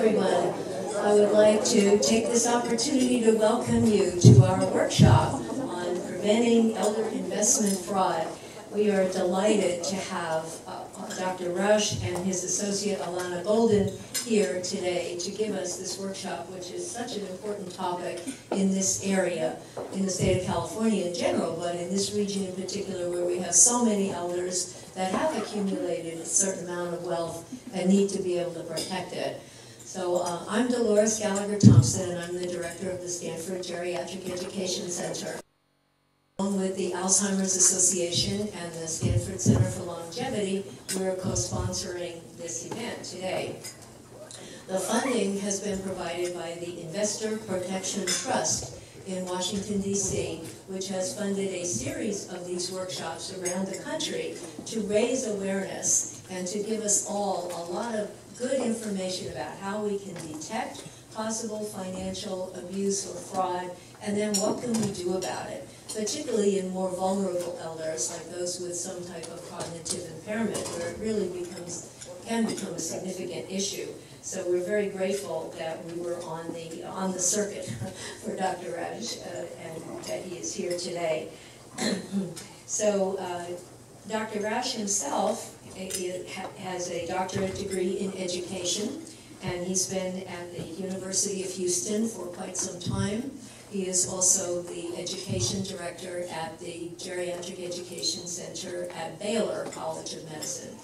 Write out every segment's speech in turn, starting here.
everyone. I would like to take this opportunity to welcome you to our workshop on preventing elder investment fraud. We are delighted to have uh, Dr. Roush and his associate Alana Golden here today to give us this workshop, which is such an important topic in this area, in the state of California in general, but in this region in particular where we have so many elders that have accumulated a certain amount of wealth and need to be able to protect it. So uh, I'm Dolores Gallagher Thompson, and I'm the director of the Stanford Geriatric Education Center. Along with the Alzheimer's Association and the Stanford Center for Longevity, we're co-sponsoring this event today. The funding has been provided by the Investor Protection Trust in Washington, D.C., which has funded a series of these workshops around the country to raise awareness and to give us all a lot of good information about how we can detect possible financial abuse or fraud, and then what can we do about it, particularly in more vulnerable elders, like those with some type of cognitive impairment, where it really becomes, can become a significant issue. So we're very grateful that we were on the, on the circuit for Dr. Roush uh, and that he is here today. so uh, Dr. Roush himself uh, has a doctorate degree in education and he's been at the University of Houston for quite some time. He is also the education director at the Geriatric Education Center at Baylor College of Medicine.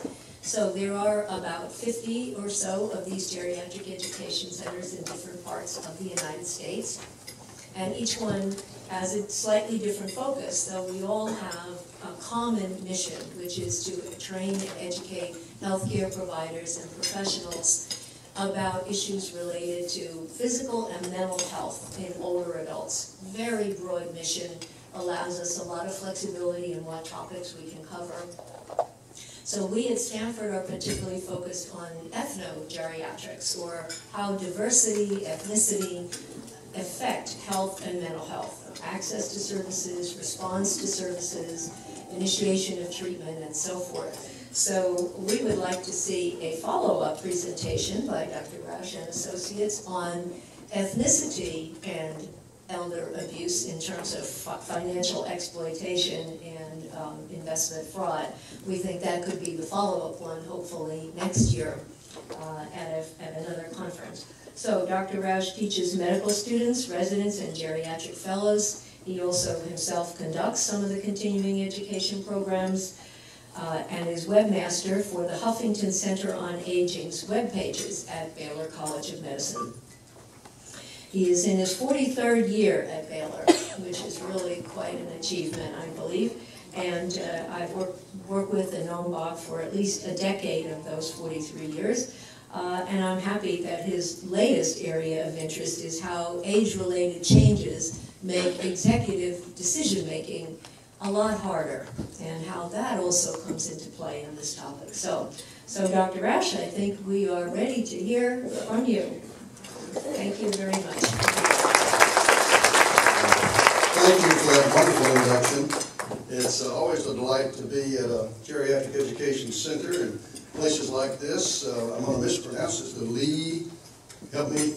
So there are about 50 or so of these geriatric education centers in different parts of the United States. And each one has a slightly different focus, though we all have a common mission, which is to train and educate healthcare providers and professionals about issues related to physical and mental health in older adults. Very broad mission, allows us a lot of flexibility in what topics we can cover. So we at Stanford are particularly focused on ethno-geriatrics, or how diversity, ethnicity affect health and mental health, access to services, response to services, initiation of treatment, and so forth. So we would like to see a follow-up presentation by Dr. Roush and Associates on ethnicity and elder abuse in terms of financial exploitation and um, investment fraud. We think that could be the follow-up one, hopefully next year uh, at, a, at another conference. So Dr. Roush teaches medical students, residents, and geriatric fellows. He also himself conducts some of the continuing education programs uh, and is webmaster for the Huffington Center on Aging's web pages at Baylor College of Medicine. He is in his 43rd year at Baylor, which is really quite an achievement, I believe. And uh, I've worked, worked with the known Bob for at least a decade of those 43 years. Uh, and I'm happy that his latest area of interest is how age-related changes make executive decision-making a lot harder, and how that also comes into play in this topic. So, so Dr. Roush, I think we are ready to hear from you. Thank you very much. Thank you for that wonderful introduction. It's uh, always a delight to be at a geriatric education center and places like this. Uh, I'm going to mispronounce it, the Lee, help me,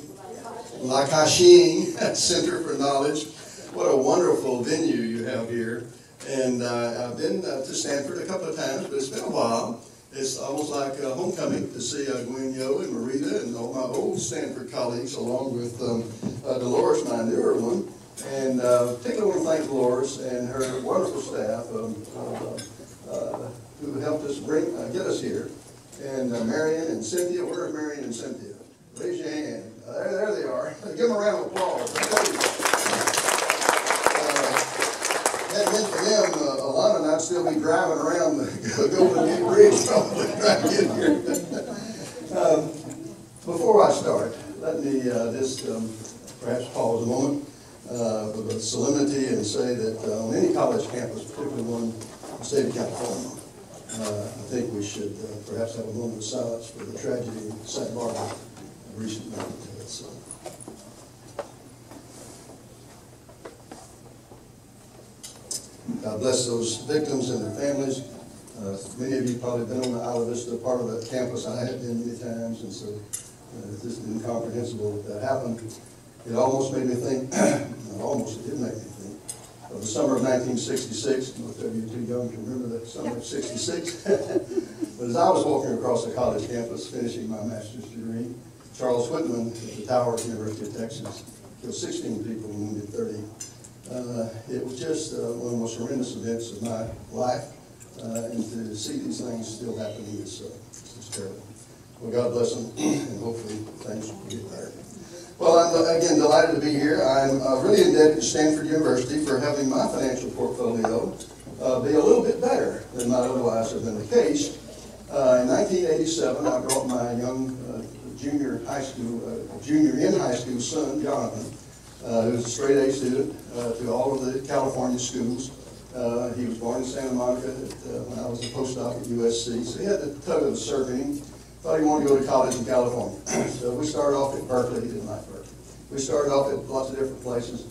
Li Ka Shing Center for Knowledge. What a wonderful venue you have here. And uh, I've been uh, to Stanford a couple of times, but it's been a while. It's almost like uh, homecoming to see uh, Gwen Yeo and Marita and all my old Stanford colleagues, along with um, uh, Dolores, my newer one. And uh, particularly want to thank Dolores and her wonderful staff um, uh, uh, who helped us bring uh, get us here. And uh, Marion and Cynthia, where are Marion and Cynthia? Raise your hand. there, there they are. Give them a round of applause it been for them, uh, Alana and I'd still be driving around the Golden Gate Bridge probably trying to get here. um, before I start, let me uh, just um, perhaps pause a moment uh, with solemnity and say that uh, on any college campus, particularly one in the state of California, uh, I think we should uh, perhaps have a moment of silence for the tragedy in Santa Barbara of recent. So, God bless those victims and their families. Uh, many of you probably been on the Isla Vista part of the campus. I have been many times, and so Uh, It's just incomprehensible that that happened. It almost made me think, almost, did make me think, of the summer of 1966. Most of you are too young to remember that summer of 66. But as I was walking across the college campus finishing my master's degree, Charles Whitman at the Tower at the University of Texas killed 16 people and wounded 30. Uh, It was just uh, one of the most horrendous events of my life, uh, and to see these things still happening is, uh, is terrible. Well, God bless them, and hopefully things will get better. Well, I'm again delighted to be here. I'm uh, really indebted to Stanford University for having my financial portfolio uh, be a little bit better than might otherwise have been the case. Uh, In 1987, I brought my young uh, junior high school, uh, junior in high school son, Jonathan, uh, who's a straight A student, to all of the California schools. He was born in Santa Monica at, when I was a postdoc at USC, so he had the tug of the surfing. Thought he wanted to go to college in California. So we started off at Berkeley, he didn't like Berkeley. We started off at lots of different places.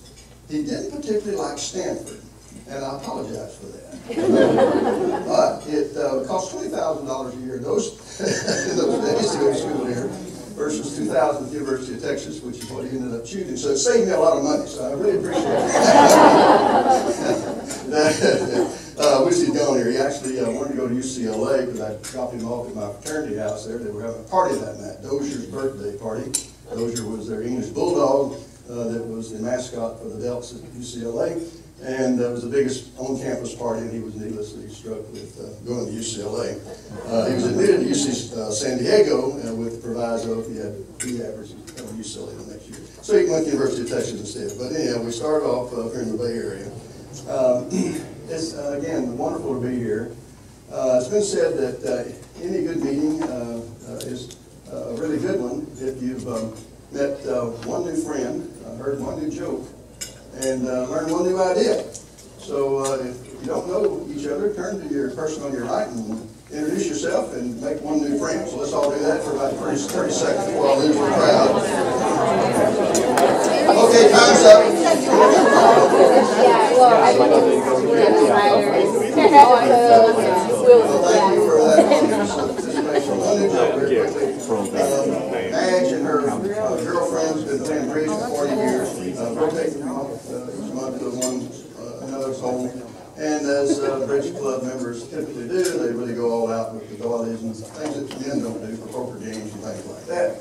He didn't particularly like Stanford, and I apologize for that. But it uh, cost twenty thousand dollars a year those, in those days to go to school here versus two thousand at the University of Texas, which is what he ended up choosing. So it saved me a lot of money, so I really appreciate it. Uh, wish he'd gone here. He actually uh, wanted to go to UCLA because I dropped him off at my fraternity house there. They were having a party that night, Dozier's birthday party. Dozier was their English bulldog uh, that was the mascot for the Delts at UCLA. And it was the biggest on-campus party, and he was needlessly struck with uh, going to UCLA. Uh, he was admitted to UC uh, San Diego uh, with proviso if he had B average to come to UCLA the next year. So he went to the University of Texas instead. But anyhow, we started off here in the Bay Area. Um, It's, uh, again, wonderful to be here. Uh, It's been said that uh, any good meeting uh, uh, is a really good one if you've um, met one new friend, heard one new joke, and learned one new idea. So if you don't know each other, turn to your person on your right and introduce yourself and make one new friend. So let's all do that for about 30 30 seconds I lose the crowd. Okay, time's up. Yeah, well, I think it's, we have spiders. Well, thank you for Um, Madge and her uh, girlfriend's been playing for forty years, uh, rotating off uh, each month to one, uh, another's home. And as uh, bridge club members typically do, they really go all out with the doilies and things that men don't do for poker games and things like that.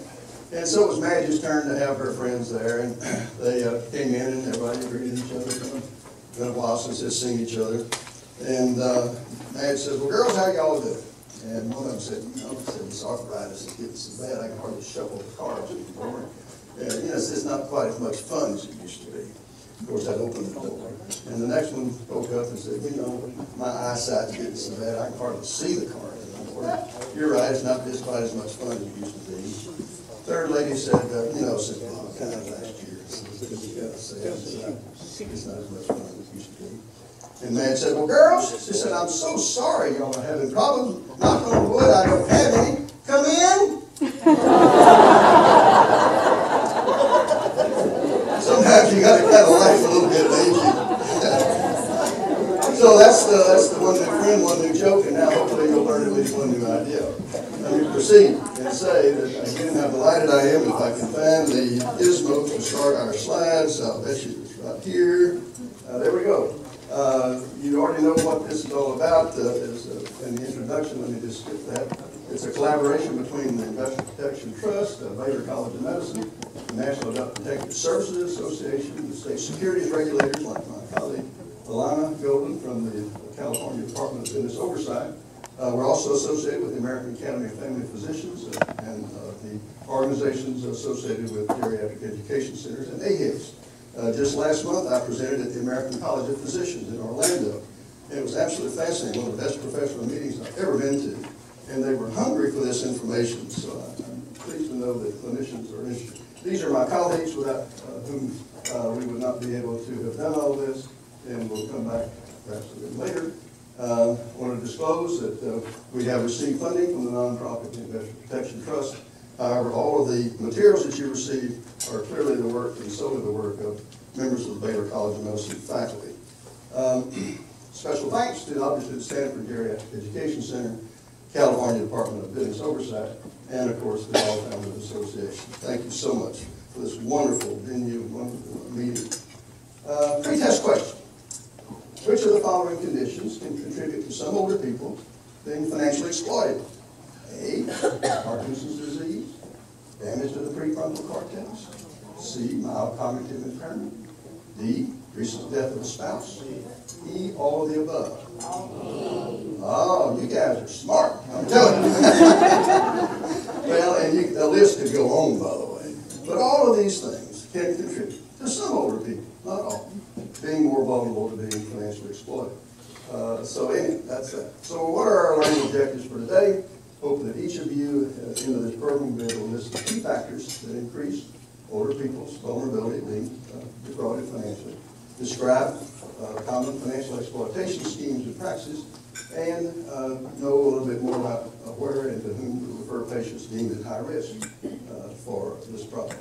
And so it was Madge's turn to have her friends there, and they uh, came in and everybody greeted each other. Been a while since they've seen each other. And uh, Madge says, well, girls, how y'all doing? And one of them said, you know, said, this arthritis is getting so bad, I can hardly shuffle the cards anymore. And, you know, it's not quite as much fun as it used to be. Of course, that opened the door. And the next one spoke up and said, you know, my eyesight's getting so bad, I can hardly see the cards anymore. You're right, it's not just quite as much fun as it used to be. Third lady said, uh, you know, since well, kind of last year, it's not as much fun as it used to be. And the man said, well, girls, she said, I'm so sorry y'all are having problems. Knock on wood, I don't have any. Come in. Sometimes you gotta kind of laugh a little bit, ain't you? So that's the, that's the one new friend, one new joke, and now hopefully you'll learn at least one new idea. Let me proceed and say that again, how delighted I am if I can find the gizmo to start our slides. I'll bet you it's right here. Uh, there we go. Uh, you already know what this is all about. Uh, is, uh, in the introduction, let me just skip that. It's a collaboration between the Investment Protection Trust, uh, Baylor College of Medicine, the National Adult Protective Services Association, the state securities regulators like my colleague Alana Golden from the California Department of Business Oversight. Uh, we're also associated with the American Academy of Family Physicians uh, and the organizations associated with geriatric education centers and AHIPS. Uh, just last month, I presented at the American College of Physicians in Orlando. And it was absolutely fascinating, one of the best professional meetings I've ever been to. And they were hungry for this information, so I- I'm pleased to know that clinicians are interested. These are my colleagues without uh, whom uh, we would not be able to have done all this, and we'll come back perhaps a bit later. Uh, Want to disclose that uh, we have received funding from the nonprofit Investment Protection Trust. However, all of the materials that you receive are clearly the work and solely the work of members of the Baylor College of Medicine faculty. Um, Special thanks to obviously the Stanford Geriatric Education Center California Department of Business Oversight, and of course, the Alzheimer's Association. Thank you so much for this wonderful venue, wonderful meeting. Uh, Pre-test question. Which of the following conditions can contribute to some older people being financially exploited? A, Parkinson's disease, damage to the prefrontal cortex. C, mild cognitive impairment. D, recent death of a spouse. E, all of the above. Oh, you guys are smart, I'm telling you. Well, and you, the list could go on, by the way. But all of these things can contribute to some older people, not all, being more vulnerable to being financially exploited. Uh, so anyway, that's that. So what are our learning objectives for today? Hope that each of you uh, into this program will be able to list the key factors that increase older people's vulnerability to being uh, defrauded financially. Describe uh, common financial exploitation schemes and practices, and uh, know a little bit more about uh, where and to whom to refer patients deemed at high risk uh, for this problem.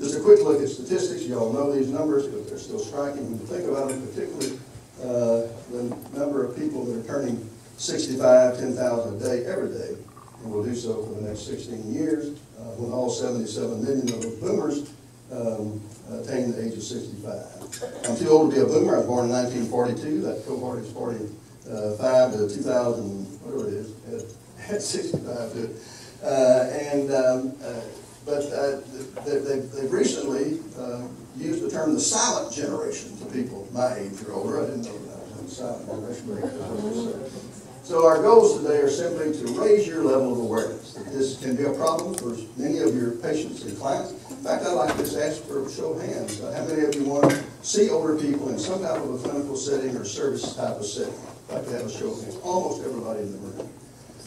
Just a quick look at statistics. You all know these numbers but they're still striking when you think about them, particularly uh, the number of people that are turning 65, 10,000 a day every day, and will do so for the next 16 years, uh, when all 77 million of those boomers um, attain the age of 65. I'm too old to be a boomer. I was born in 1942. That cohort is 45 to 2000, whatever it is, at, at 65 to. Uh, and um, uh, but uh, they, they've, they've recently uh, used the term the silent generation to people my age or older. I didn't know that the silent generation, So our goals today are simply to raise your level of awareness that this can be a problem for many of your patients and clients. In fact, I'd like to just ask for a show of hands. Uh, How many of you want to see older people in some type of a clinical setting or service type of setting? I'd like to have a show of hands. Almost everybody in the room.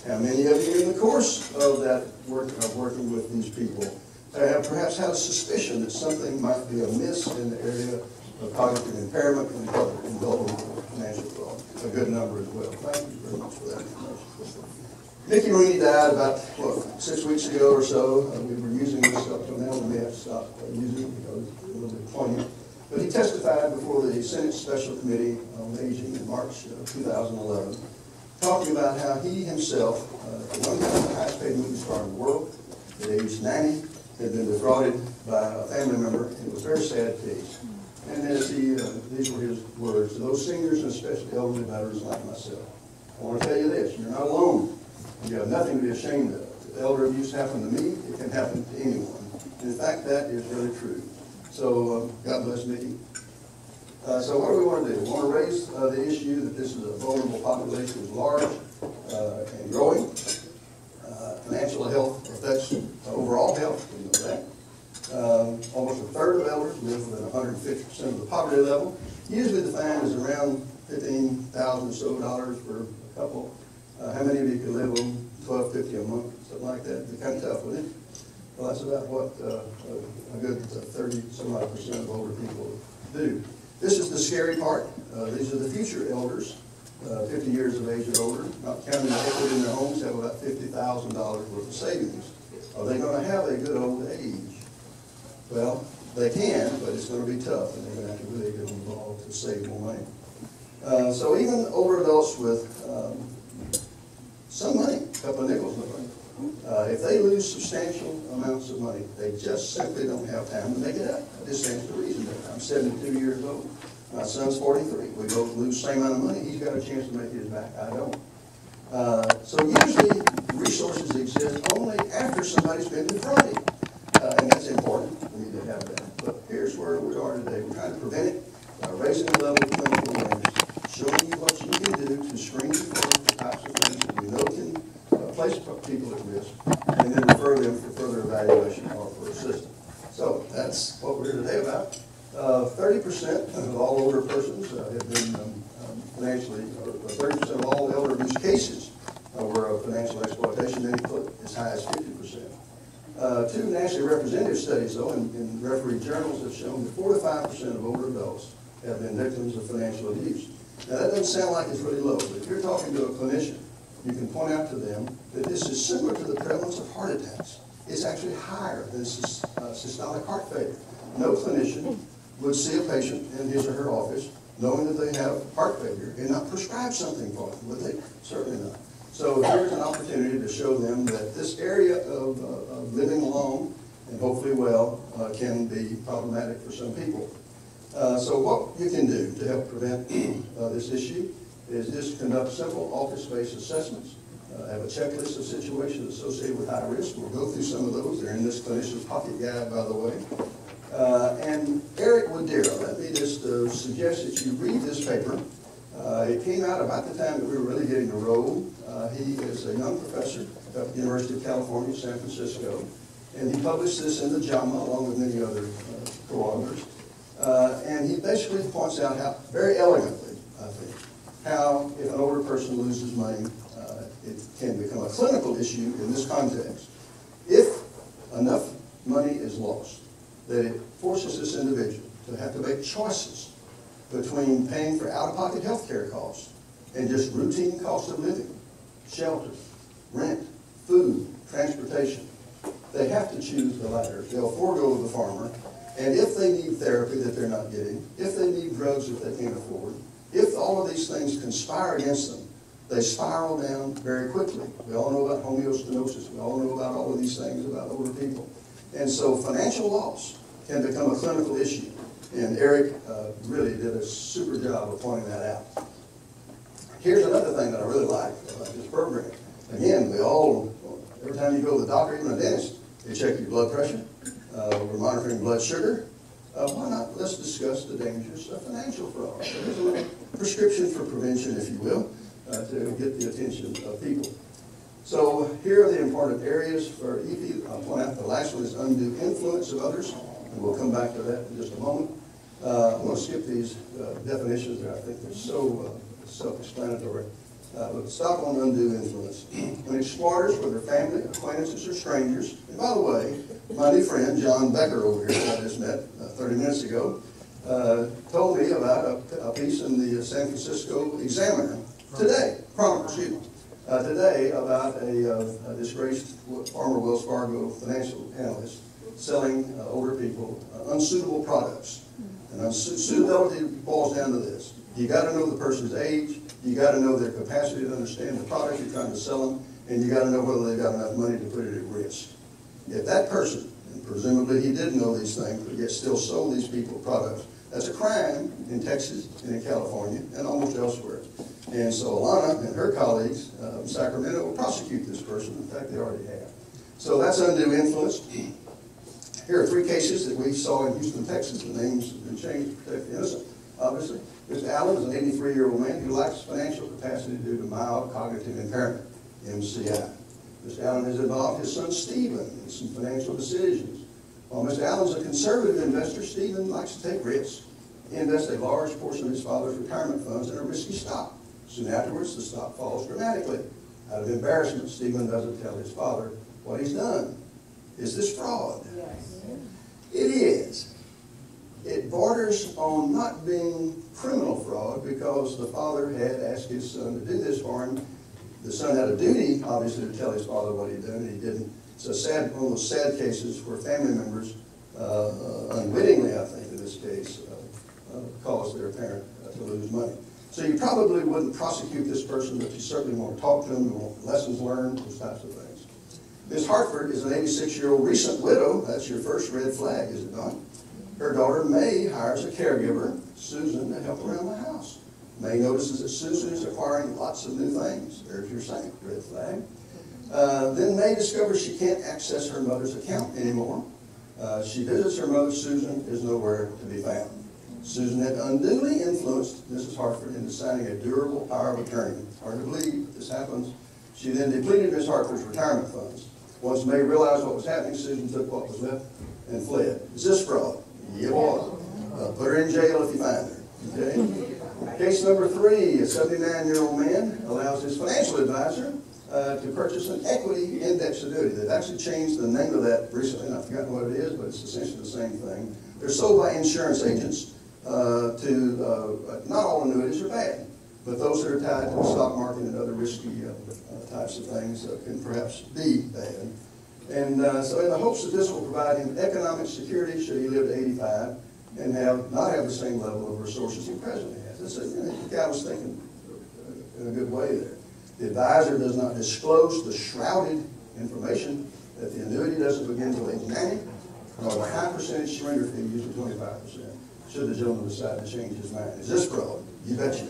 How many of you in the course of that work, of working with these people, have perhaps had a suspicion that something might be amiss in the area of cognitive impairment and involving financial fraud? A good number as well. Thank you very much for that information. Mickey Rooney died about, what, six weeks ago or so. Uh, We were using this up till now, we may have to stop using it because it's a little bit poignant. But he testified before the Senate Special Committee on Aging in March of 2011 talking about how he himself, uh, one time the highest paid movie star in the world, at age 90, had been defrauded by a family member. It was a very sad case. And as he, uh, these were his words, those seniors and especially elderly veterans like myself, I want to tell you this, you're not alone. You have nothing to be ashamed of. Elder abuse happened to me, it can happen to anyone. And in fact, that is really true. So, uh, God bless me. Uh, so what do we want to do? We want to raise uh, the issue that this is a vulnerable population, is large uh, and growing. Uh, Financial health affects overall health, we know that. Um, Almost a third of elders live within 150% of the poverty level, usually defined as around 15,000 or so dollars for a couple. Uh, How many of you could live on 1250 a month, something like that? Be kind of tough, wouldn't it? Well, that's about what uh, a good thirty some odd percent of older people do. This is the scary part. Uh, These are the future elders, uh, fifty years of age or older, not counting the equity in their homes, have about fifty thousand dollars worth of savings. Are they gonna have a good old age? Well, they can, but it's gonna be tough, and they're gonna have to really get involved to save more money. Uh, So even older adults with um, some money, a couple of nickels the uh, if they lose substantial amounts of money, they just simply don't have time to make it up. This stands to reason. I'm seventy-two years old. My son's forty-three. We both lose the same amount of money. He's got a chance to make his back. I don't. Uh, So usually, resources exist only after somebody's been defrauded. Uh, And that's important. We need to have that. But here's where we are today. We're trying to prevent it by raising the level of clinical awareness, showing you what you can do to screen for the types of things that we know can uh, place people at risk, and then refer them for further evaluation or for assistance. So that's what we're here today about. Uh, Thirty percent of all older persons uh, have been um, um, financially, or thirty percent of all elder abuse cases uh, were of financial exploitation, then put as high as fifty percent. Uh, Two nationally representative studies, though, in in referee journals have shown that four to five percent of older adults have been victims of financial abuse. Now, that doesn't sound like it's really low, but if you're talking to a clinician, you can point out to them that this is similar to the prevalence of heart attacks. It's actually higher than sys- uh, systolic heart failure. No clinician would see a patient in his or her office knowing that they have heart failure and not prescribe something for them, would they? Certainly not. So here's an opportunity to show them that this area of, uh, of living alone and hopefully well uh, can be problematic for some people. Uh, So what you can do to help prevent uh, this issue is just conduct simple office-based assessments. Uh, Have a checklist of situations associated with high risk. We'll go through some of those. They're in this clinician's pocket guide, by the way. Uh, And Eric Widera, let me just suggest that you read this paper. It came out about the time that we were really getting a roll. Uh, He is a young professor at the University of California, San Francisco, and he published this in the JAMA along with many other uh, co-authors. Uh, And he basically points out how, very elegantly, I think, how if an older person loses money, uh, it can become a clinical issue in this context. If enough money is lost, that it forces this individual to have to make choices between paying for out-of-pocket health care costs and just routine cost of living, shelter, rent, food, transportation. They have to choose the latter. They'll forego the farmer, and if they need therapy that they're not getting, if they need drugs that they can't afford, if all of these things conspire against them, they spiral down very quickly. We all know about homeostasis. We all know about all of these things about older people. And so financial loss can become a clinical issue. And Eric uh, really did a super job of pointing that out. Here's another thing that I really like about this program. Again, we all, every time you go to the doctor, even a dentist, they check your blood pressure. Uh, we're monitoring blood sugar. Uh, why not, let's discuss the dangers of financial fraud. Here's a little prescription for prevention, if you will, uh, to get the attention of people. So here are the important areas for EPI. I'll point out the last one is undue influence of others, and we'll come back to that in just a moment. Uh, I'm going to skip these uh, definitions that I think they're so self-explanatory. Uh, but stop on undue influence. When exploiters, whether family, acquaintances, or strangers, and by the way, my new friend, John Becker over here, I just met uh, 30 minutes ago, uh, told me about a, a piece in the San Francisco Examiner today, Chronicle, excuse me, uh, today about a, uh, a disgraced former Wells Fargo financial analyst selling uh, older people unsuitable products. And unsu- suitability boils down to this. You gotta know the person's age, you gotta know their capacity to understand the product you're trying to sell them, and you gotta know whether they've got enough money to put it at risk. If that person, and presumably he didn't know these things, but yet still sold these people products, that's a crime in Texas and in California and almost elsewhere. And so Alana and her colleagues uh, in Sacramento will prosecute this person. In fact, they already have. So that's undue influence. Here are three cases that we saw in Houston, Texas. The names have been changed to protect the innocent, obviously. Mr. Allen is an 83-year-old man who lacks financial capacity due to mild cognitive impairment, MCI. Mr. Allen has involved his son Stephen in some financial decisions. While Mr. Allen's a conservative investor, Stephen likes to take risks. He invests a large portion of his father's retirement funds in a risky stock. Soon afterwards, the stock falls dramatically. Out of embarrassment, Stephen doesn't tell his father what he's done. Is this fraud? Yes. It is. It borders on not being criminal fraud because the father had asked his son to do this for him. The son had a duty, obviously, to tell his father what he'd done, and he didn't. It's a sad, one of those sad cases where family members, uh, uh, unwittingly, I think, in this case, uh, uh, caused their parent uh, to lose money. So you probably wouldn't prosecute this person, but you certainly want to talk to them, you want lessons learned, those types of things. Ms. Hartford is an 86-year-old recent widow. That's your first red flag, is it not? Her daughter May hires a caregiver, Susan, to help around the house. May notices that Susan is acquiring lots of new things. There's your second red flag. Uh, then May discovers she can't access her mother's account anymore. Uh, she visits her mother, Susan is nowhere to be found. Susan had unduly influenced Mrs. Hartford into signing a durable power of attorney. Hard to believe this happens. She then depleted Miss Hartford's retirement funds. Once May realized what was happening, Susan took what was left and fled. Is this fraud? Boy. Uh, put her in jail if you find her. Okay? Case number three, a 79-year-old man allows his financial advisor uh, to purchase an equity index annuity. They've actually changed the name of that recently, I've forgotten what it is, but it's essentially the same thing. They're sold by insurance agents uh, to, uh, not all annuities are bad, but those that are tied to the stock market and other risky uh, uh, types of things uh, can perhaps be bad. And uh, so in the hopes that this will provide him economic security should he live to 85 and have, not have the same level of resources he presently has. You know, the guy was thinking in a good way there. The advisor does not disclose the shrouded information that the annuity doesn't begin till age ninety, nor the high percentage surrender fee, usually twenty-five percent, should the gentleman decide to change his mind. Is this fraud? You betcha.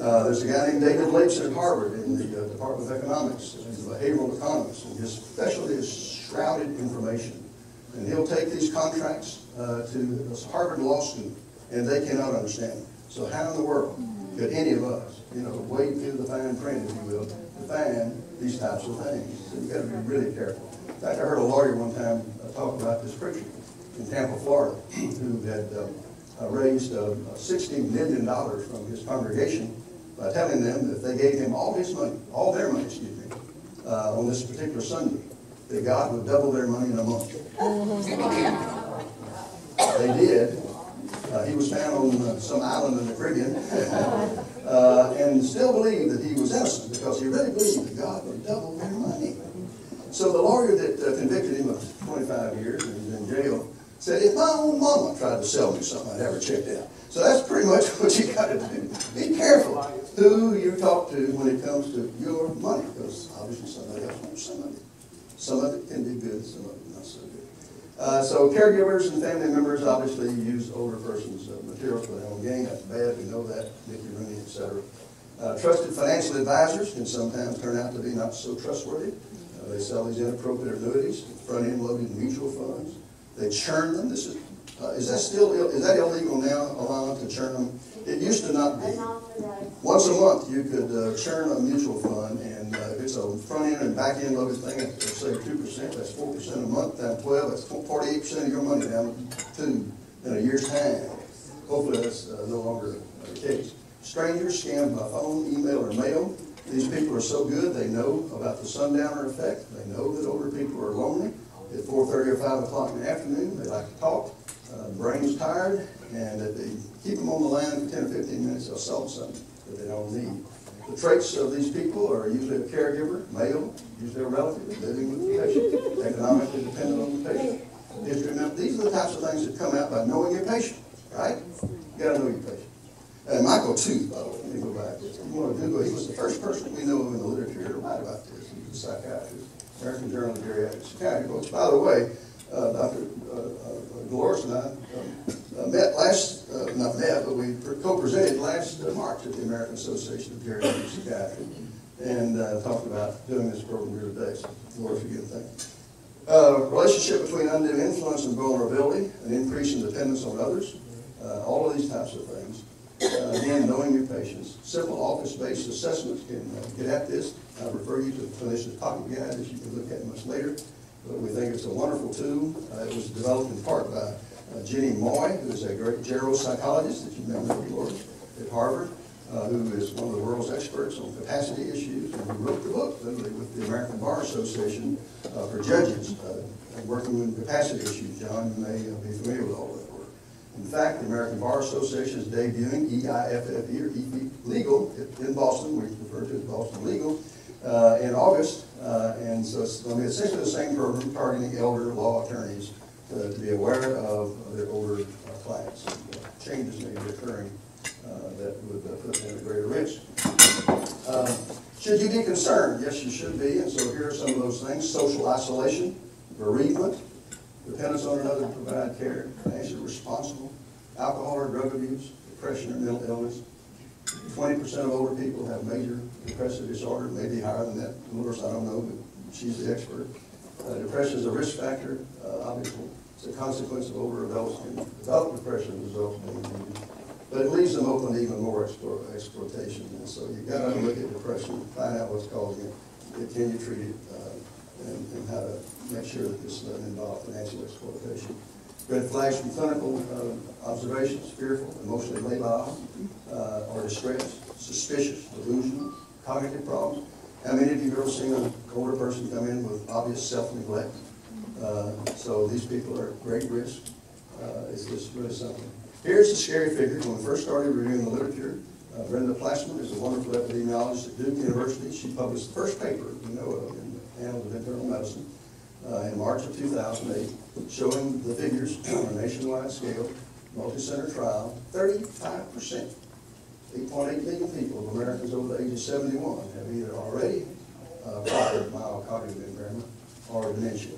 Uh, there's a guy named David Leitch at Harvard in the uh, Department of Economics. He's a behavioral economist, and his specialty is shrouded information. And he'll take these contracts uh, to this Harvard Law School, and they cannot understand them. So how in the world could any of us, you know, wade through the fine print, if you will, to find these types of things? So you've got to be really careful. In fact, I heard a lawyer one time uh, talk about this preacher in Tampa, Florida, who had uh, uh, raised uh, $16 million from his congregation by telling them that they gave him all his money, all their money, excuse me, uh, on this particular Sunday, that God would double their money in a month. They did. Uh, he was found on uh, some island in the Caribbean uh, and still believed that he was innocent because he really believed that God would double their money. So the lawyer that uh, convicted him of 25 years and he's in jail said, if my own mama tried to sell me something, I'd never checked out. So that's pretty much what you got to do. Be careful who you talk to when it comes to your money because obviously somebody else wants some of it. Some of it can be good, some of it not so good. Uh, so caregivers and family members obviously use older persons' uh, materials for their own gain. That's bad. We know that. Mickey Rooney, et cetera. Uh, trusted financial advisors can sometimes turn out to be not so trustworthy. Uh, they sell these inappropriate annuities, front-end loaded mutual funds. They churn them. This is, uh, is that still, Ill- is that illegal now, allowing to churn them? It used to not be. Once a month, you could uh, churn a mutual fund, and uh, if it's a front-end and back-end loaded thing, it's say two percent, that's four percent a month, times twelve, that's forty-eight percent of your money down to in a year's time. Hopefully, that's uh, no longer the case. Strangers scammed by phone, email, or mail. These people are so good, they know about the sundowner effect. They know that older people are lonely. At four thirty or five o'clock in the afternoon, they like to talk, brain's tired, and if they keep them on the line for ten or fifteen minutes, they'll sell something that they don't need. The traits of these people are usually a caregiver, male, usually a relative, living with the patient, economically dependent on the patient. Just remember, these are the types of things that come out by knowing your patient, right? You gotta know your patient. And Michael Tueth, by the way, let me go back. Google, he was the first person we know in the literature to write about this. He was a psychiatrist, American Journal of Geriatric Psychiatry, which, by the way, uh, Dr. uh, uh, Dolores and I uh, met last, not met, but we co-presented last March at the American Association of Geriatric Psychiatry and talked about doing this program here today. So, Dolores, again, thank you. Uh, relationship between undue influence and vulnerability, an increase in dependence on others, uh, all of these types of things. Uh, again, knowing your patients. Simple office-based assessments can get at this. I refer you to the clinician's pocket guide that you can look at much later. But we think it's a wonderful tool. Uh, it was developed in part by uh, Jenny Moye, who is a great geropsychologist that you know, Dolores, at Harvard, uh, who is one of the world's experts on capacity issues, and who wrote the book, literally, with the American Bar Association uh, for judges, working with capacity issues. John, you may be familiar with all that work. In fact, the American Bar Association is debuting EIFFE, or EB Legal, in Boston, we refer to as Boston Legal, uh, in August. Uh, And so it's going to be essentially the same program targeting elder law attorneys to to be aware of their older uh, clients. and, uh, Changes may be occurring uh, that would uh, put them at greater risk. Uh, Should you be concerned? Yes, you should be, and so here are some of those things. Social isolation, bereavement, dependence on another to provide care, financially responsible, alcohol or drug abuse, depression or mental illness. Twenty percent of older people have major depressive disorder, maybe higher than that. Dolores, I don't know, but she's the expert. Uh, Depression is a risk factor, uh, obviously. It's a consequence of adults can depression as a result of being abused. But it leaves them open to even more explo- exploitation. And so you've got to look at depression, find out what's causing it, can you treat it, uh, and, and how to make sure that this doesn't involve financial exploitation. Red flags from clinical uh, observations, fearful, emotionally labile, uh, or distressed, suspicious, delusional, cognitive problems. How many of you ever seen an older person come in with obvious self-neglect? Uh, so these people are at great risk. Uh, it's just really something. Here's the scary figure. When we first started reviewing the literature, uh, Brenda Plassman is a wonderful epidemiologist at Duke University. She published the first paper you know of in the Annals of Internal Medicine uh, in March of 2008, showing the figures on a nationwide scale, multi-center trial, 35 percent 8.8 million people of Americans over the age of 71 have either already uh, acquired mild cognitive impairment or dementia,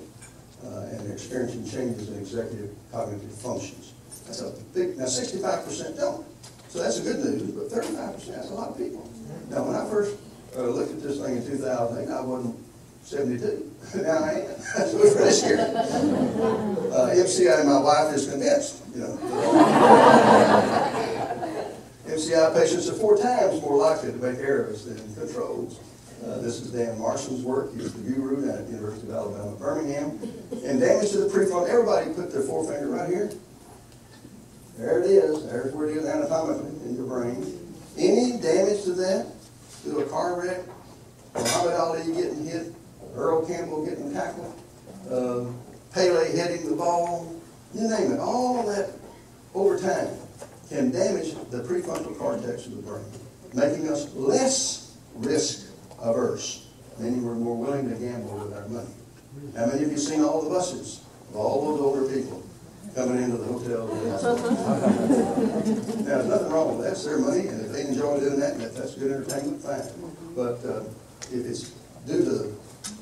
uh, and experiencing changes in executive cognitive functions. That's a big, now 65% don't. So that's good news, but 35%, that's a lot of people. Now, when I first uh, looked at this thing in 2008, I wasn't 72. now I am. so what we're this. Uh, MCI, my wife, is convinced, you know. MCI patients are four times more likely to make errors than controls. Uh, this is Dan Marson's work. He's the guru down at the University of Alabama, Birmingham. And damage to the prefrontal, everybody put their forefinger right here. There it is. There's where it is anatomically in your brain. Any damage to that, to a car wreck, Muhammad Ali getting hit, Earl Campbell getting tackled, um, Pele hitting the ball, you name it, all that over time can damage the prefrontal cortex of the brain, making us less risk averse, meaning we're more willing to gamble with our money. How many of you seen all the buses of all those older people coming into the hotel? Now, there's nothing wrong with that, it's their money, and if they enjoy doing that, that- that's good entertainment, fine. But uh, if it's due to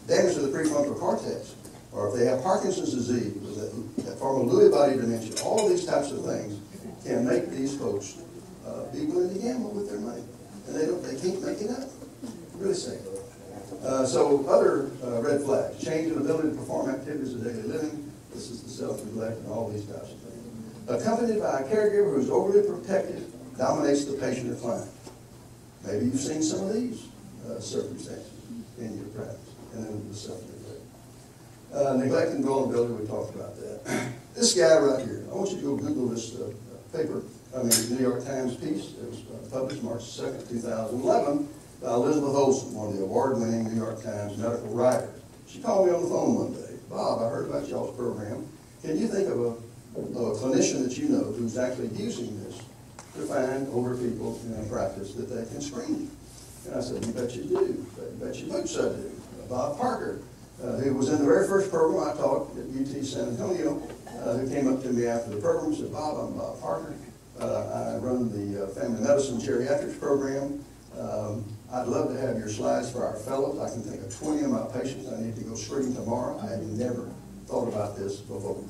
damage to the prefrontal cortex, or if they have Parkinson's disease, that form of Lewy body dementia, all these types of things can make these folks uh, be willing to gamble with their money. And they don't, they can't make it up. Really sad. Uh, so other uh, red flags, change in ability to perform activities of daily living. This is the self-neglect and all these types of things. Accompanied by a caregiver who's overly protective, dominates the patient or client. Maybe you've seen some of these uh, circumstances in your practice, and then the self-neglect. Uh, neglect and vulnerability, we talked about that. This guy right here, I want you to go Google this paper, I mean, New York Times piece. It was uh, published March 2nd, 2011, by Elizabeth Olson, one of the award-winning New York Times medical writers. She called me on the phone one day. Bob, I heard about y'all's program. Can you think of a, a clinician that you know who's actually using this to find older people in a practice that they can screen? And I said, you bet you do. Bet, bet you boots I do. Bob Parker, uh, who was in the very first program I taught at UT San Antonio, uh, who came up to me after the program said, Bob, I'm Bob Parker. Uh, I run the uh, Family Medicine Geriatrics program. Um, I'd love to have your slides for our fellows. I can think of 20 of my patients I need to go screen tomorrow. I had never thought about this before.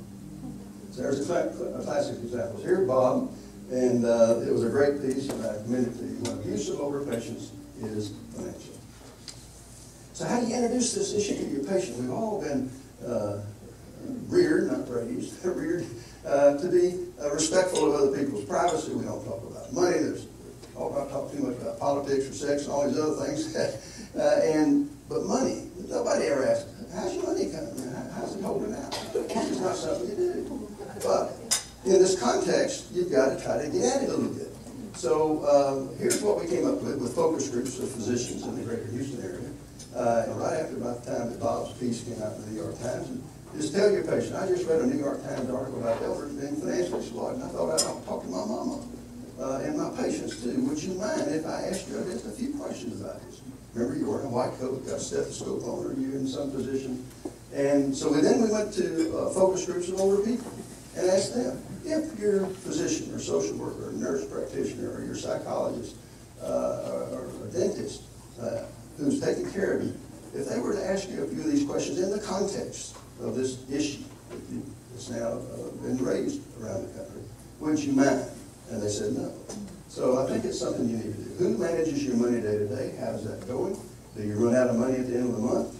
So there's a, classic example. Here, Bob, and uh, it was a great piece, and I commend it to you. Abuse of older patients is financial. So how do you introduce this issue to your patient? We've all been uh, reared, not raised, reared uh, to be uh, respectful of other people's privacy. We don't talk about money. There's oh, not talk too much about politics or sex and all these other things. uh, and but money, nobody ever asks, "How's your money coming? How- How's it holding out?" It's not something you do. But in this context, you've got to try to get at it a little bit. So um, here's what we came up with with focus groups of physicians in the greater Houston area. Uh, and right after about the time that Bob's piece came out in the New York Times, is tell your patient, I just read a New York Times article about elders being financially exploited, and I thought I'd talk to my mama uh, and my patients too. Would you mind if I asked you just a few questions about this? Remember, you're in a white coat, got a stethoscope on, or you're in some position. And so we- then we went to uh, focus groups of older people and asked them, if your physician or social worker or nurse practitioner or your psychologist uh, or or dentist uh, who's taking care of you, if they were to ask you a few of these questions in the context of this issue that's now uh, been raised around the country, would you mind? And they said no. So I think it's something you need to do. Who manages your money day to day? How's that going? Do you run out of money at the end of the month?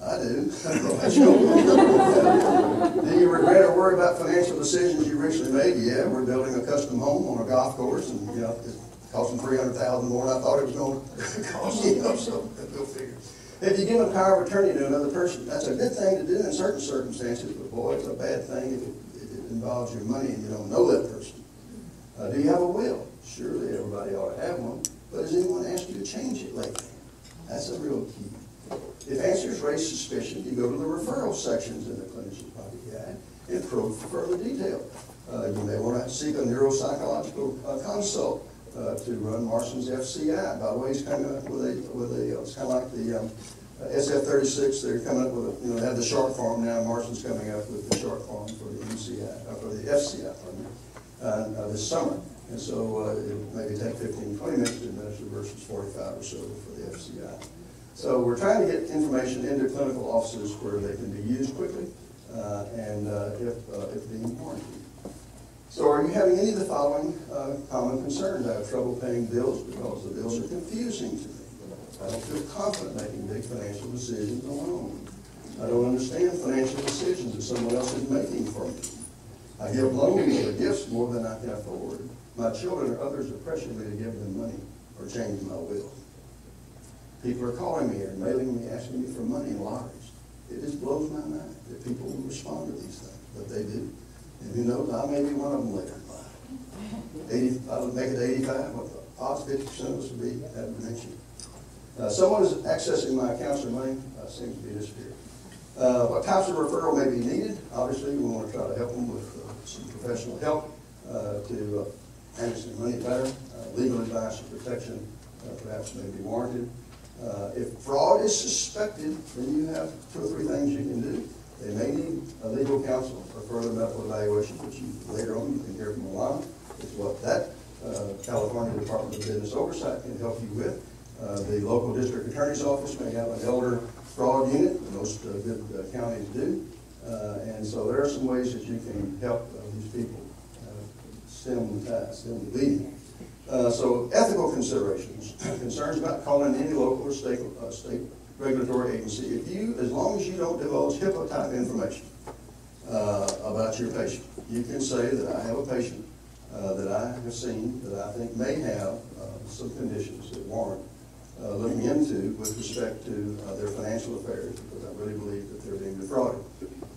I do. Do you regret or worry about financial decisions you recently made? Yeah, we're building a custom home on a golf course and, you know, it's costing three hundred thousand more than I thought it was gonna cost, you know, so go figure. If you give a power of attorney to another person, that's a good thing to do in certain circumstances, but boy, it's a bad thing if it, it involves your money and you don't know that person. Uh, do you have a will? Surely everybody ought to have one, but has anyone asked you to change it lately? That's a real key. If answers raise suspicion, you go to the referral sections in the clinician's pocket guide and probe for further detail. Uh, you may want to seek a neuropsychological uh, consult uh, to run Marson's FCI. By the way, he's coming up with a, with a, uh, it's kind of like the um, SF thirty-six, they're coming up with, a you know, they have the short form now, Marson's coming up with the short form for the MCI, uh, for the FCI, pardon uh, uh, this summer. And so uh, it maybe take 15, 20 minutes to administer versus 45 or so for the FCI. So we're trying to get information into clinical offices where they can be used quickly uh, and uh, if, uh, if being warranted. So are you having any of the following uh, common concerns? I have trouble paying bills because the bills are confusing to me. I don't feel confident making big financial decisions alone. I don't understand financial decisions that someone else is making for me. I give loans or gifts more than I can afford. My children or others are pressuring me to give them money or change my will. People are calling me or mailing me, asking me for money in lotteries. It just blows my mind that people will respond to these things, but they do. And who knows, I may be one of them later in life. Eighty, I would make it eighty-five, what the odds fifty percent of us would be, have dementia. Uh, someone is accessing my accounts or money, uh, seems to be disappearing. Uh, what types of referral may be needed? Obviously, we want to try to help them with uh, some professional help uh, to uh, manage their money better. Legal advice or protection perhaps may be warranted. If fraud is suspected, then you have two or three things you can do. They may need a legal counsel for further medical evaluation, which you, later on, you can hear from Alana. It's what that uh, California Department of Business Oversight can help you with. Uh, The local district attorney's office may have an elder fraud unit, most uh, good uh, counties do. Uh, And so there are some ways that you can help uh, these people uh, stem the tide, stem the bleeding. So ethical considerations, concerns about calling any local or state, state regulatory agency. If you, as long as you don't divulge HIPAA type information uh, about your patient, you can say that I have a patient uh, that I have seen that I think may have uh, some conditions that warrant uh, looking into with respect to uh, their financial affairs, because I really believe that they're being defrauded.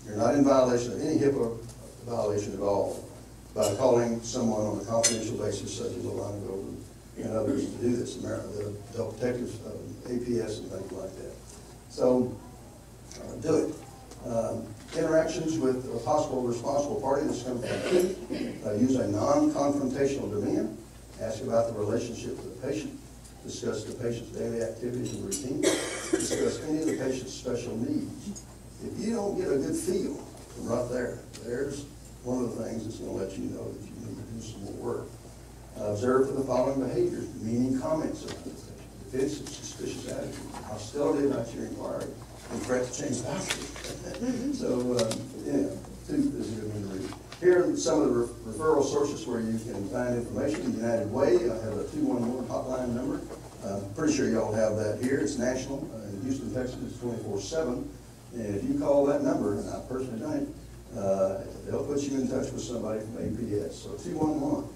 You're not in violation of any HIPAA violation at all by calling someone on a confidential basis such as Alana Golden and others to do this, the adult uh, APS and things like that. So, uh, do it. Um, Interactions with a possible responsible party that's from two, uh, use a non-confrontational demeanor, ask about the relationship with the patient, discuss the patient's daily activities and routine, discuss any of the patient's special needs. If you don't get a good feel from right there, there's one of the things that's gonna let you know that you need to do some more work. Observe for the following behaviors, meaning comments the defensive, suspicious attitude, hostility about your inquiry, and threat to change doctors. So, um, yeah, two is a good one to read. Here are some of the re- referral sources where you can find information. United Way, I have a two-one-one hotline number. I'm pretty sure y'all have that here. It's national. Uh, In Houston, Texas, it's twenty-four-seven. And if you call that number, and I personally done it, uh, they'll put you in touch with somebody from APS. So two-one-one.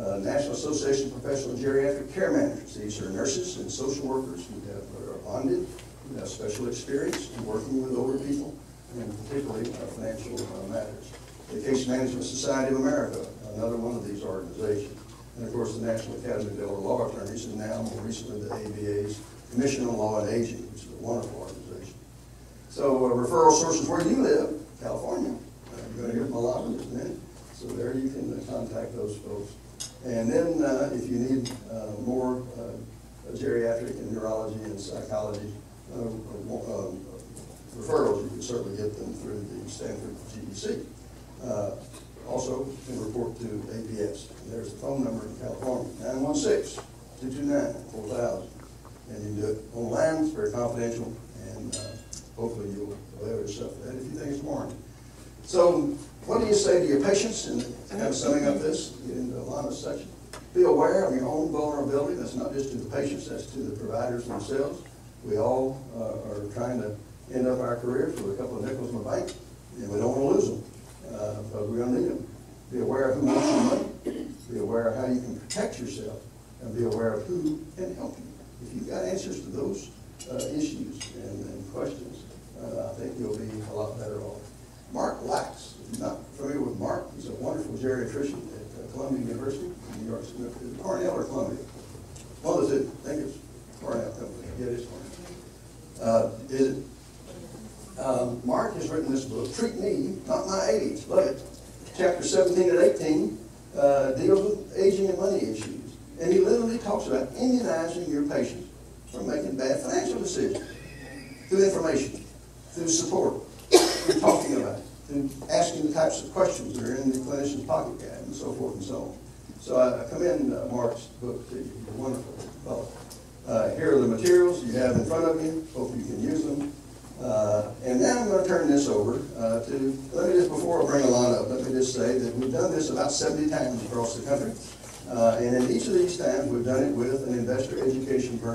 Uh, National Association of Professional Geriatric Care Managers. These are nurses and social workers who have, are bonded, who have special experience in working with older people, and particularly uh, financial uh, matters. The Case Management Society of America, another one of these organizations. And of course, the National Academy of Elder Law Attorneys, and now more recently the ABA's Commission on Law and Aging, which is a wonderful organization. So uh, referral sources where you live, California, uh, you're gonna hear from a lot of them a. So there you can uh, contact those folks. And then uh, if you need uh, more uh, geriatric and neurology and psychology uh, uh, referrals, you can certainly get them through the Stanford GEC. Uh, Also, can report to APS. There's the phone number in California, 916-229-4000. And you can do it online, it's very confidential, and hopefully you'll avail yourself of that if you think it's warranted. So what do you say to your patients, and kind of summing up this, get into Alana's section? Be aware of your own vulnerability, that's not just to the patients, that's to the providers themselves. We all uh, are trying to end up our careers with a couple of nickels in the bank, and we don't want to lose them, uh, because we're gonna need them. Be aware of who wants your money, be aware of how you can protect yourself, and be aware of who can help you. If you've got answers to those uh, issues and and questions, uh, I think you'll be a lot better off. Mark you're not familiar with Mark, he's a wonderful geriatrician at uh, Columbia University, New York, Cornell or Columbia? Well, is it? I think it's Cornell. Yeah, it is Cornell. Uh, is it? Um, Mark has written this book, Treat Me, Not My Age, but chapter 17 and 18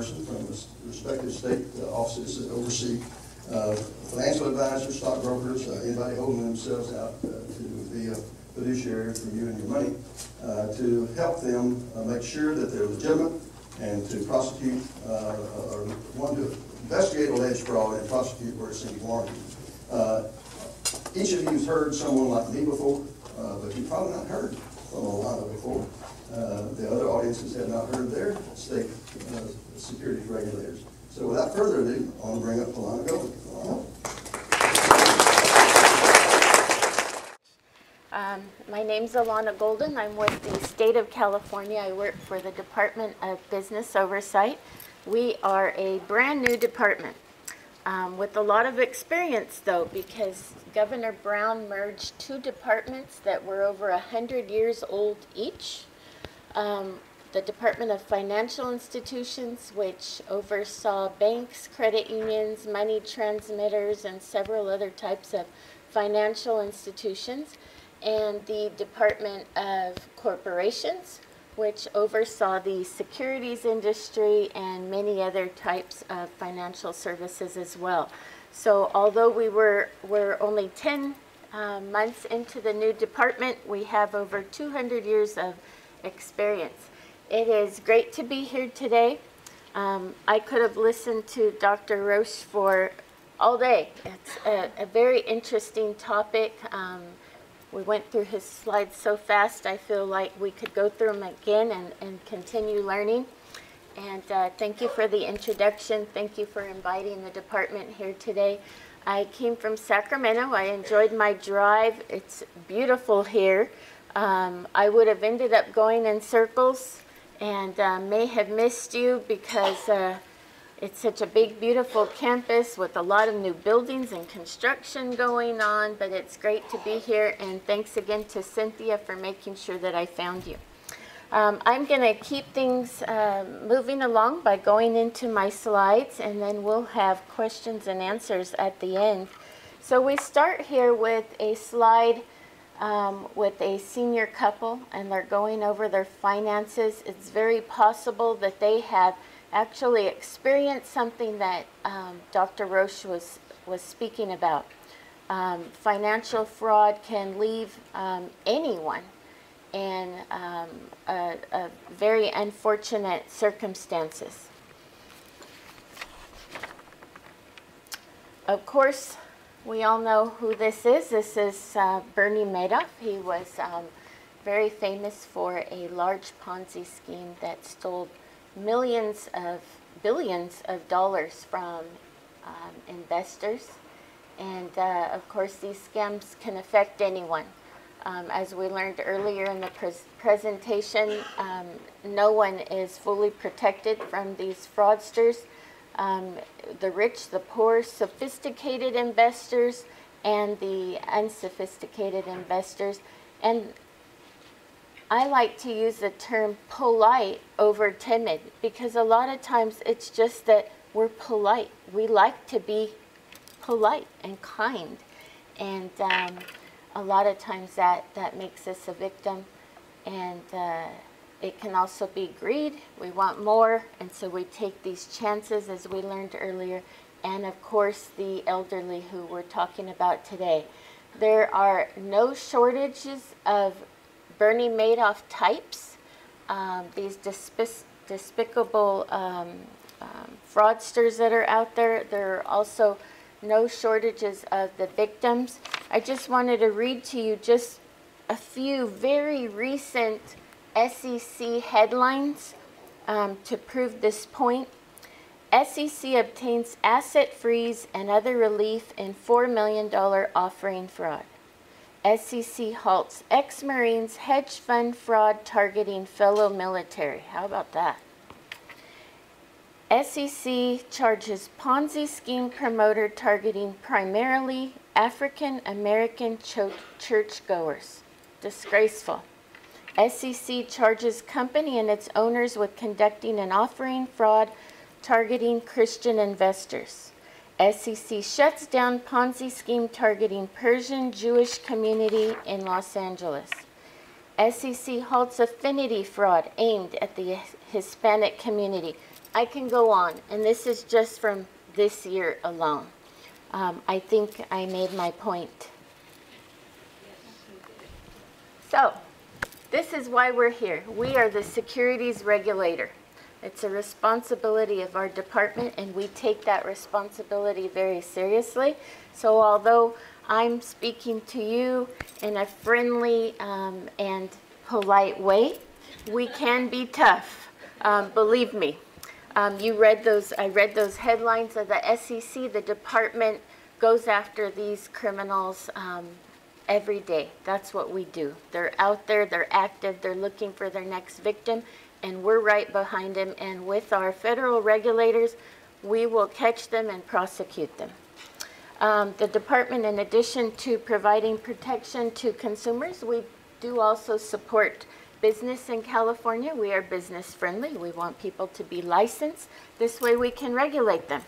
person from the respective state uh, offices that oversee uh, financial advisors, stockbrokers, uh, anybody holding themselves out to be a fiduciary for you and your money, to help them make sure that they're legitimate and to prosecute, or one to investigate alleged fraud and prosecute where it seems warranted. Each of you's heard someone like me before, but you've probably not heard from Alana before. Uh, The other audiences have not heard their state uh, securities regulators. So without further ado, I want to bring up Alana Golden. Alana? Um, My name's Alana Golden. I'm with the State of California. I work for the Department of Business Oversight. We are a brand-new department um, with a lot of experience, though, because Governor Brown merged two departments that were over 100 years old each. Um, The Department of Financial Institutions, which oversaw banks, credit unions, money transmitters, and several other types of financial institutions, and the Department of Corporations, which oversaw the securities industry and many other types of financial services as well. So although we were, were only 10 uh, months into the new department, we have over 200 years of experience. It is great to be here today. Um, I could have listened to Dr. Roush for all day. It's a, a very interesting topic. Um, we went through his slides so fast, I feel like we could go through them again and, and continue learning. And uh, thank you for the introduction. Thank you for inviting the department here today. I came from Sacramento. I enjoyed my drive. It's beautiful here. Um, I would have ended up going in circles and uh, may have missed you because uh, it's such a big, beautiful campus with a lot of new buildings and construction going on, but it's great to be here. And thanks again to Cynthia for making sure that I found you. Um, I'm going to keep things um, moving along by going into my slides, and then we'll have questions and answers at the end. So we start here with a slide um, with a senior couple, and they're going over their finances. It's very possible that they have actually experienced something that um, Dr. Roush was, was speaking about. Um, financial fraud can leave um, anyone in um, a, a very unfortunate circumstances. Of course, we all know who this is. This is uh, Bernie Madoff. He was um, very famous for a large Ponzi scheme that stole millions of billions of dollars from um, investors. And uh, of course, these scams can affect anyone. Um, as we learned earlier in the pres- presentation, um, no one is fully protected from these fraudsters. Um, the rich, the poor, sophisticated investors, and the unsophisticated investors. And I like to use the term polite over timid because a lot of times it's just that we're polite. We like to be polite and kind. And um, a lot of times that, that makes us a victim. And uh, it can also be greed. We want more, and so we take these chances, as we learned earlier. And of course, the elderly who we're talking about today. There are no shortages of Bernie Madoff types, um, these despic- despicable um, um, fraudsters that are out there. There are also no shortages of the victims. I just wanted to read to you just a few very recent SEC headlines um, to prove this point. SEC obtains asset freeze and other relief in $4 million offering fraud. SEC halts ex Marines hedge fund fraud targeting fellow military. How about that? SEC charges Ponzi scheme promoter targeting primarily African American churchgoers. Disgraceful. SEC charges company and its owners with conducting an offering fraud targeting Christian investors. SEC shuts down Ponzi scheme targeting Persian Jewish community in Los Angeles. SEC halts affinity fraud aimed at the Hispanic community. I can go on, and this is just from this year alone. Um, I think I made my point. So, this is why we're here. We are the securities regulator. It's a responsibility of our department, and we take that responsibility very seriously. So, although I'm speaking to you in a friendly um, and polite way, we can be tough. Um, believe me. Um, you read those, I read those headlines of the SEC. The department goes after these criminals um, every day. That's what we do. They're out there, they're active, they're looking for their next victim, and we're right behind them. And with our federal regulators, we will catch them and prosecute them. Um, the department, in addition to providing protection to consumers, we do also support business in California. We are business friendly. We want people to be licensed. This way we can regulate them.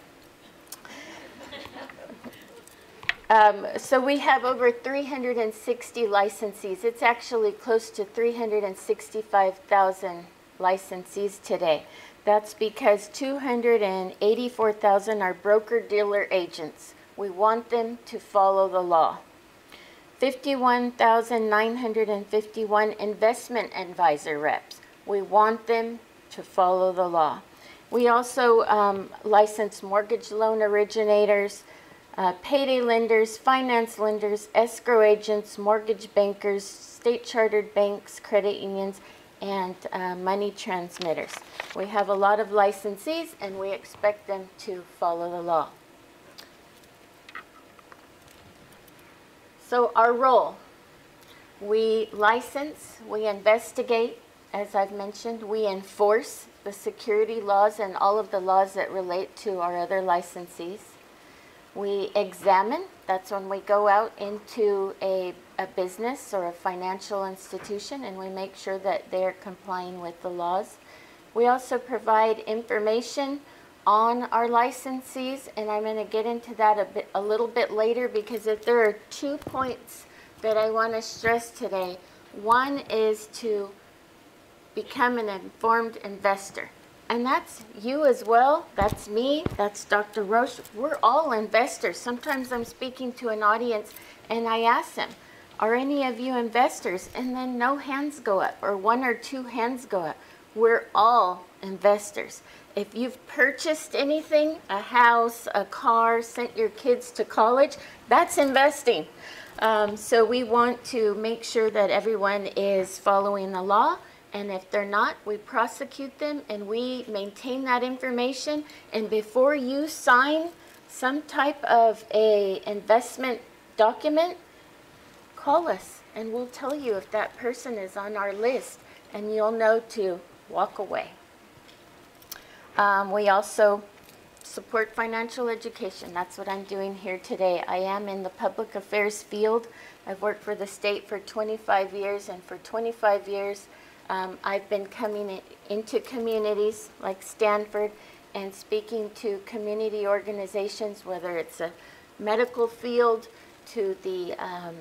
Um, so we have over 360 licensees. It's actually close to 365,000 licensees today. That's because 284,000 are broker dealer agents. We want them to follow the law. 51,951 investment advisor reps. We want them to follow the law. We also um, license mortgage loan originators, uh, payday lenders, finance lenders, escrow agents, mortgage bankers, state chartered banks, credit unions, and uh, money transmitters. We have a lot of licensees and we expect them to follow the law. So our role, we license, we investigate, as I've mentioned, we enforce the security laws and all of the laws that relate to our other licensees. We examine, that's when we go out into a, a business or a financial institution and we make sure that they're complying with the laws. We also provide information on our licensees, and I'm going to get into that a, bit, a little bit later because if there are two points that I want to stress today. One is to become an informed investor. And that's you as well. That's me. That's Dr. Roush. We're all investors. Sometimes I'm speaking to an audience and I ask them, Are any of you investors? And then no hands go up, or one or two hands go up. We're all investors. If you've purchased anything, a house, a car, sent your kids to college, that's investing. Um, so we want to make sure that everyone is following the law. And if they're not, we prosecute them and we maintain that information. And before you sign some type of a investment document, call us and we'll tell you if that person is on our list and you'll know to walk away. Um, we also support financial education. That's what I'm doing here today. I am in the public affairs field. I've worked for the state for 25 years, and for 25 years, um, I've been coming into communities like Stanford and speaking to community organizations, whether it's a medical field, to the um,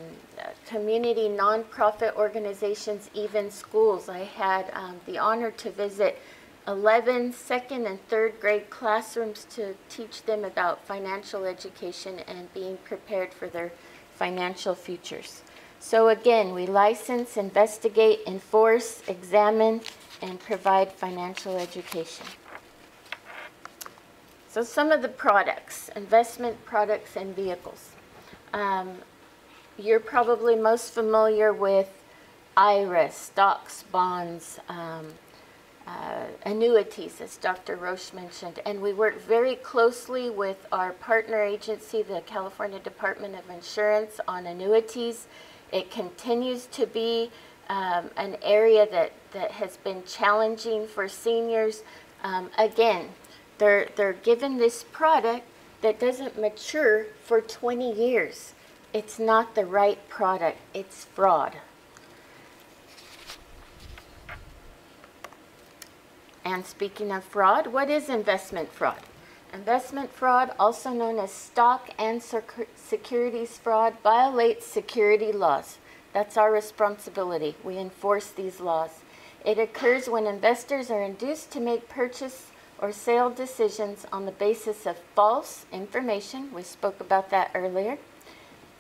community nonprofit organizations, even schools. I had um, the honor to visit 11 second and third grade classrooms to teach them about financial education and being prepared for their financial futures. So again, we license, investigate, enforce, examine, and provide financial education. So some of the products, investment products and vehicles. Um, you're probably most familiar with IRA, stocks, bonds, um, uh, annuities, as Dr. Roush mentioned. And we work very closely with our partner agency, the California Department of Insurance, on annuities. It continues to be um, an area that, that has been challenging for seniors. Um, again, they're, they're given this product that doesn't mature for 20 years. It's not the right product. It's fraud. And speaking of fraud, what is investment fraud? Investment fraud, also known as stock and sec- securities fraud, violates security laws. That's our responsibility. We enforce these laws. It occurs when investors are induced to make purchase or sale decisions on the basis of false information. We spoke about that earlier,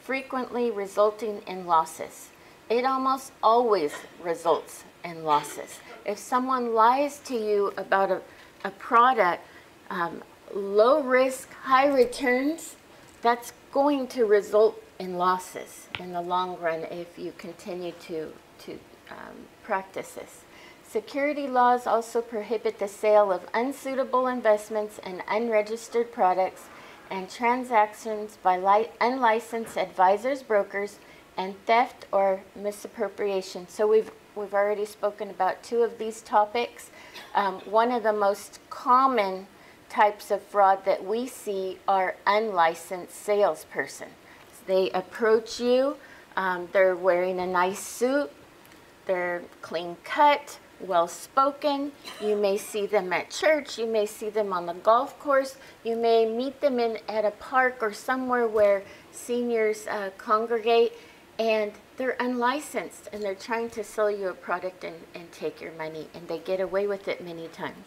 frequently resulting in losses. It almost always results in losses. If someone lies to you about a, a product, um, low risk, high returns, that's going to result in losses in the long run if you continue to, to um, practice this. Security laws also prohibit the sale of unsuitable investments and unregistered products and transactions by li- unlicensed advisors, brokers, and theft or misappropriation. So we've we've already spoken about two of these topics. Um, one of the most common types of fraud that we see are unlicensed salesperson. They approach you. Um, they're wearing a nice suit. They're clean cut, well spoken. You may see them at church. You may see them on the golf course. You may meet them in at a park or somewhere where seniors uh, congregate, and they're unlicensed and they're trying to sell you a product and, and take your money, and they get away with it many times.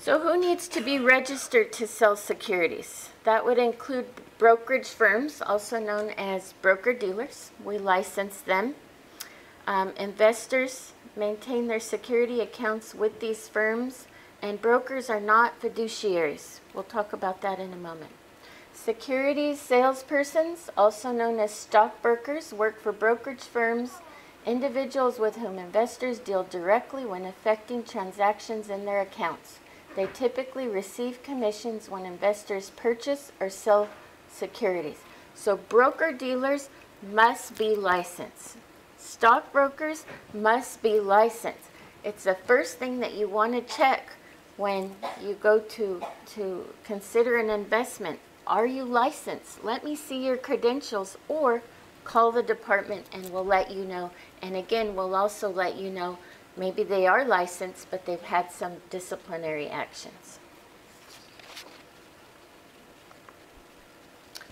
So, who needs to be registered to sell securities? That would include brokerage firms, also known as broker dealers. We license them. Um, investors maintain their security accounts with these firms, and brokers are not fiduciaries. We'll talk about that in a moment. Securities salespersons, also known as stockbrokers, work for brokerage firms, individuals with whom investors deal directly when effecting transactions in their accounts. They typically receive commissions when investors purchase or sell securities. So broker dealers must be licensed. Stockbrokers must be licensed. It's the first thing that you want to check when you go to to consider an investment. Are you licensed? Let me see your credentials or call the department and we'll let you know. And again, we'll also let you know maybe they are licensed but they've had some disciplinary actions.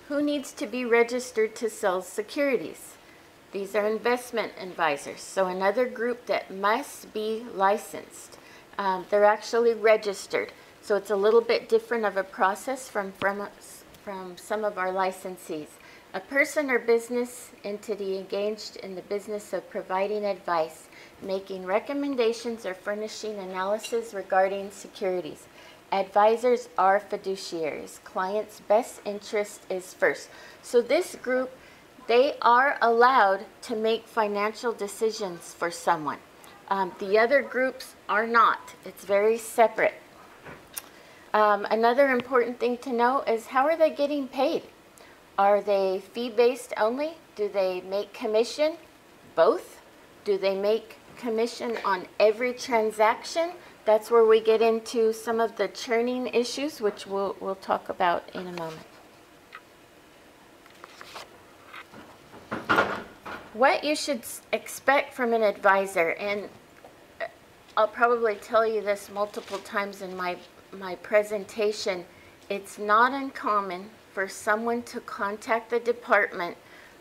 Who needs to be registered to sell securities? These are investment advisors. So another group that must be licensed. Um, they're actually registered. So it's a little bit different of a process from, from, from some of our licensees. A person or business entity engaged in the business of providing advice, making recommendations, or furnishing analysis regarding securities. Advisors are fiduciaries. Clients' best interest is first. So this group, they are allowed to make financial decisions for someone. Um, the other groups are not. It's very separate. Um, another important thing to know is how are they getting paid? Are they fee-based only? Do they make commission? Both? Do they make commission on every transaction? That's where we get into some of the churning issues, which we'll, we'll talk about in a moment. What you should expect from an advisor, and uh, I'll probably tell you this multiple times in my, my presentation, it's not uncommon for someone to contact the department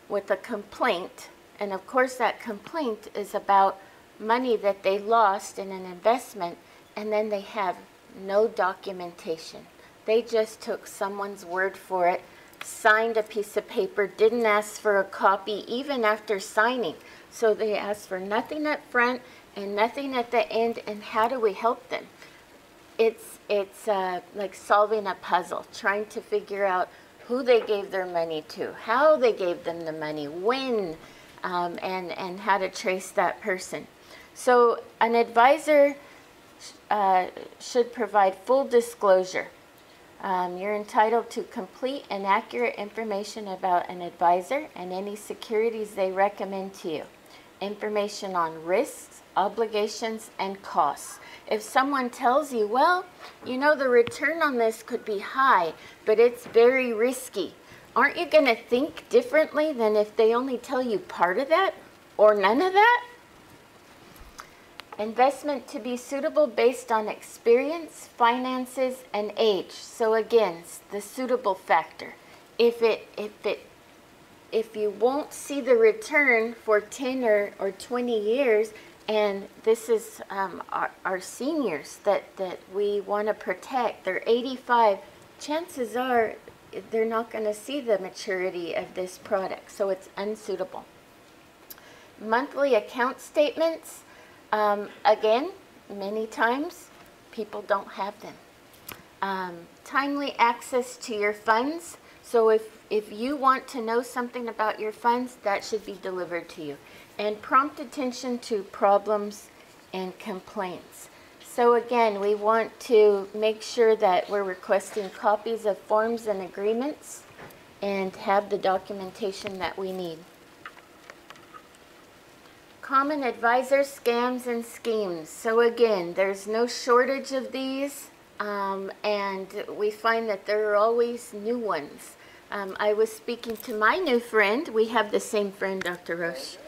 with a complaint, and of course that complaint is about money that they lost in an investment and then they have no documentation. They just took someone's word for it, signed a piece of paper, didn't ask for a copy even after signing. So they asked for nothing up front and nothing at the end. And how do we help them? It's it's uh, like solving a puzzle, trying to figure out who they gave their money to, how they gave them the money, when, um, and and how to trace that person. So an advisor uh, should provide full disclosure. Um, you're entitled to complete and accurate information about an advisor and any securities they recommend to you. Information on risks, obligations, and costs. If someone tells you, well, you know, the return on this could be high, but it's very risky, aren't you going to think differently than if they only tell you part of that or none of that? Investment to be suitable based on experience, finances, and age. So again, the suitable factor. If it, if it, if you won't see the return for ten or, or twenty years, and this is, um, our, our seniors that, that we wanna protect, they're eighty-five, chances are they're not gonna see the maturity of this product, so it's unsuitable monthly account statements, um, again, many times, people don't have them. Um, timely access to your funds, so if, if you want to know something about your funds, that should be delivered to you. And prompt attention to problems and complaints. So again, we want to make sure that we're requesting copies of forms and agreements and have the documentation that we need. Common advisor scams and schemes. So again, there's no shortage of these, um, and we find that there are always new ones. Um, I was speaking to my new friend. We have the same friend, Dr. Roush,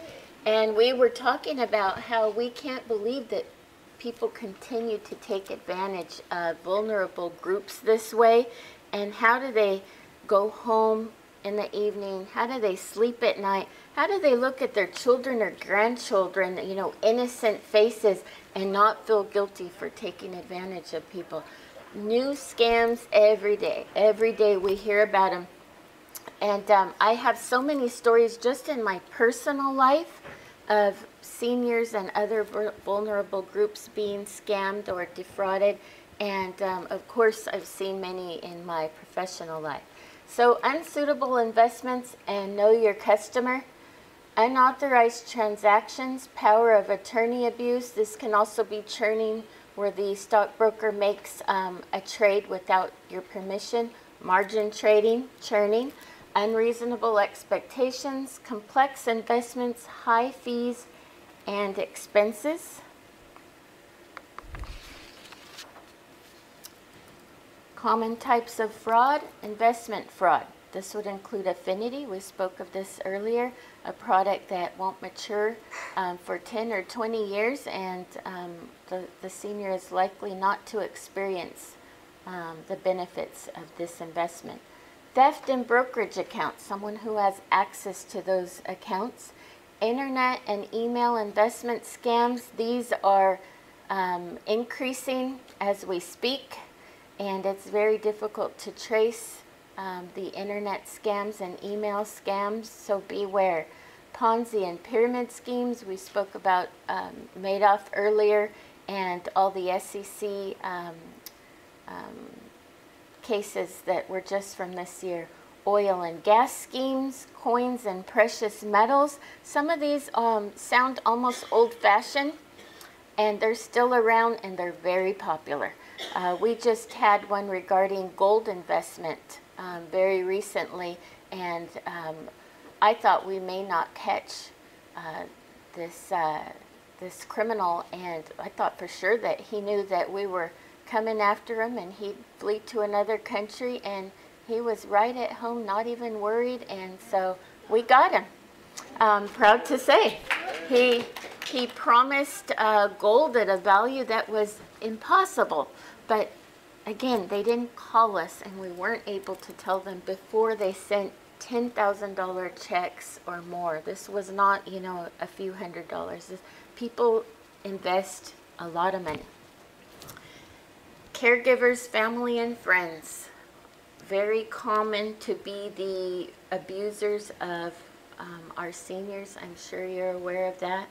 and we were talking about how we can't believe that people continue to take advantage of vulnerable groups this way, and how do they go home in the evening? How do they sleep at night? How do they look at their children or grandchildren, you know, innocent faces, and not feel guilty for taking advantage of people? New scams every day. Every day we hear about them. And um, I have so many stories just in my personal life of seniors and other vulnerable groups being scammed or defrauded. And um, of course, I've seen many in my professional life. So, unsuitable investments and know your customer. Unauthorized transactions, power of attorney abuse. This can also be churning where the stockbroker makes um, a trade without your permission. Margin trading, churning. Unreasonable expectations, complex investments, high fees, and expenses. Common types of fraud, investment fraud. This would include affinity, we spoke of this earlier, a product that won't mature um, for 10 or 20 years, and um, the, the senior is likely not to experience um, the benefits of this investment. Theft in brokerage accounts, someone who has access to those accounts. Internet and email investment scams, these are um, increasing as we speak and it's very difficult to trace um, the internet scams and email scams, so beware. Ponzi and pyramid schemes, we spoke about um, Madoff earlier, and all the SEC um, um, cases that were just from this year. Oil and gas schemes, coins and precious metals. Some of these um, sound almost old fashioned and they're still around and they're very popular. Uh, we just had one regarding gold investment um, very recently, and um, I thought we may not catch uh, this uh, this criminal, and I thought for sure that he knew that we were coming after him, and he'd flee to another country, and he was right at home, not even worried, and so we got him. I'm proud to say. He, he promised uh, gold at a value that was impossible. But again, they didn't call us and we weren't able to tell them before they sent $10,000 checks or more. This was not, you know, a few hundred dollars. This, people invest a lot of money. Caregivers, family, and friends very common to be the abusers of um, our seniors. I'm sure you're aware of that.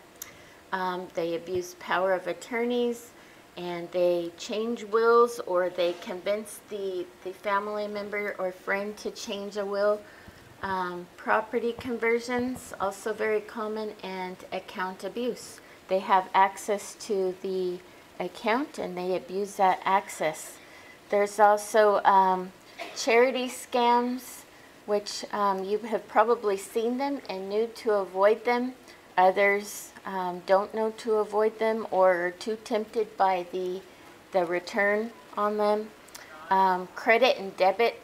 Um, they abuse power of attorneys and they change wills or they convince the, the family member or friend to change a will. Um, property conversions, also very common, and account abuse. They have access to the account and they abuse that access. There's also um, charity scams, which um, you have probably seen them and knew to avoid them. Others um, don't know to avoid them or are too tempted by the, the return on them. Um, credit and debit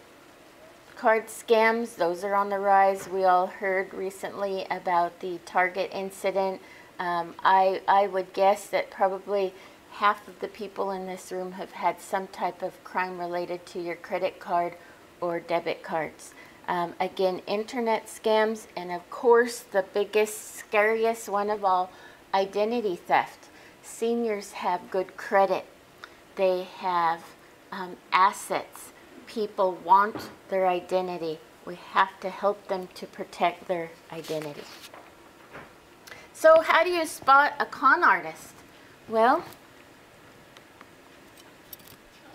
card scams, those are on the rise. We all heard recently about the Target incident. Um, I, I would guess that probably half of the people in this room have had some type of crime related to your credit card or debit cards. Um, again, internet scams, and of course, the biggest, scariest one of all, identity theft. Seniors have good credit, they have um, assets. People want their identity. We have to help them to protect their identity. So, how do you spot a con artist? Well,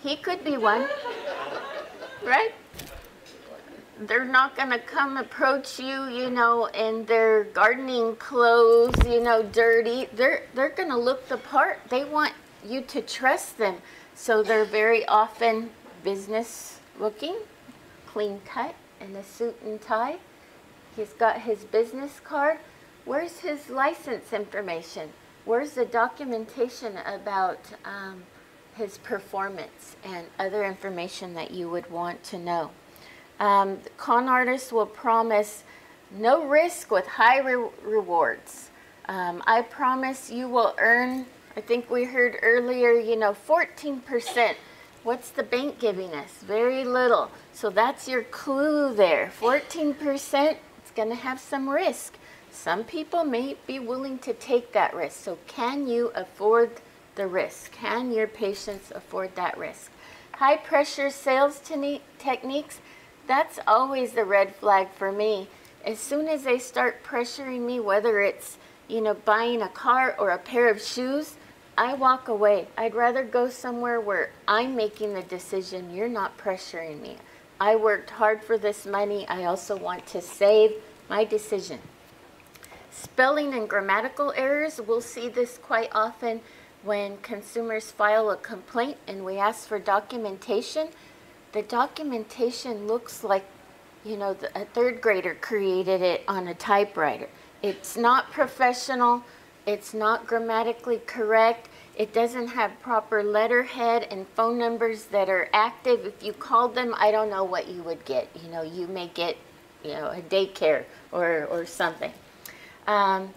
he could be one, right? They're not going to come approach you, you know, in their gardening clothes, you know, dirty. They're they're going to look the part. They want you to trust them. So they're very often business looking, clean cut, in a suit and tie. He's got his business card. Where's his license information? Where's the documentation about um, his performance and other information that you would want to know? Um, con artists will promise no risk with high re- rewards. Um, I promise you will earn, I think we heard earlier, you know, 14%. What's the bank giving us? Very little. So that's your clue there. 14%, it's going to have some risk. Some people may be willing to take that risk. So, can you afford the risk? Can your patients afford that risk? High pressure sales techniques, that's always the red flag for me. As soon as they start pressuring me, whether it's you know buying a car or a pair of shoes, I walk away. I'd rather go somewhere where I'm making the decision. You're not pressuring me. I worked hard for this money. I also want to save my decision. Spelling and grammatical errors, we'll see this quite often when consumers file a complaint and we ask for documentation. The documentation looks like, you know, a third grader created it on a typewriter. It's not professional. It's not grammatically correct. It doesn't have proper letterhead and phone numbers that are active. If you called them, I don't know what you would get. You know, you may get, you know, a daycare or, or something. Um,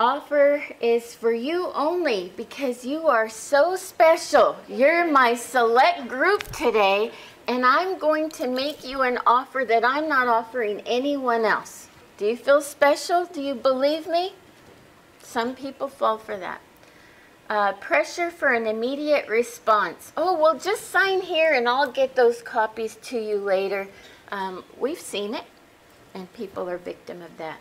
offer is for you only because you are so special. You're my select group today, and I'm going to make you an offer that I'm not offering anyone else. Do you feel special? Do you believe me? Some people fall for that. Uh, pressure for an immediate response. Oh, well, just sign here and I'll get those copies to you later. Um, we've seen it, and people are victim of that.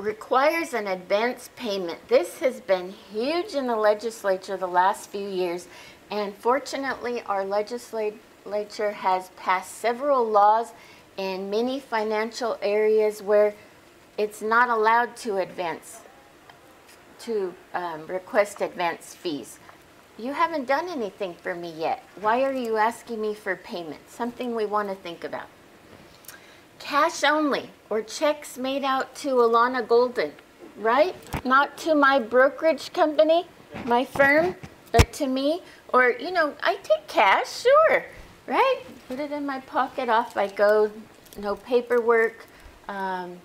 Requires an advance payment. This has been huge in the legislature the last few years, and fortunately, our legislature has passed several laws in many financial areas where it's not allowed to advance to um, request advance fees. You haven't done anything for me yet. Why are you asking me for payment? Something we want to think about. Cash only or checks made out to Alana Golden, right? Not to my brokerage company, my firm, but to me. Or, you know, I take cash, sure, right? Put it in my pocket, off I go, no paperwork. Um,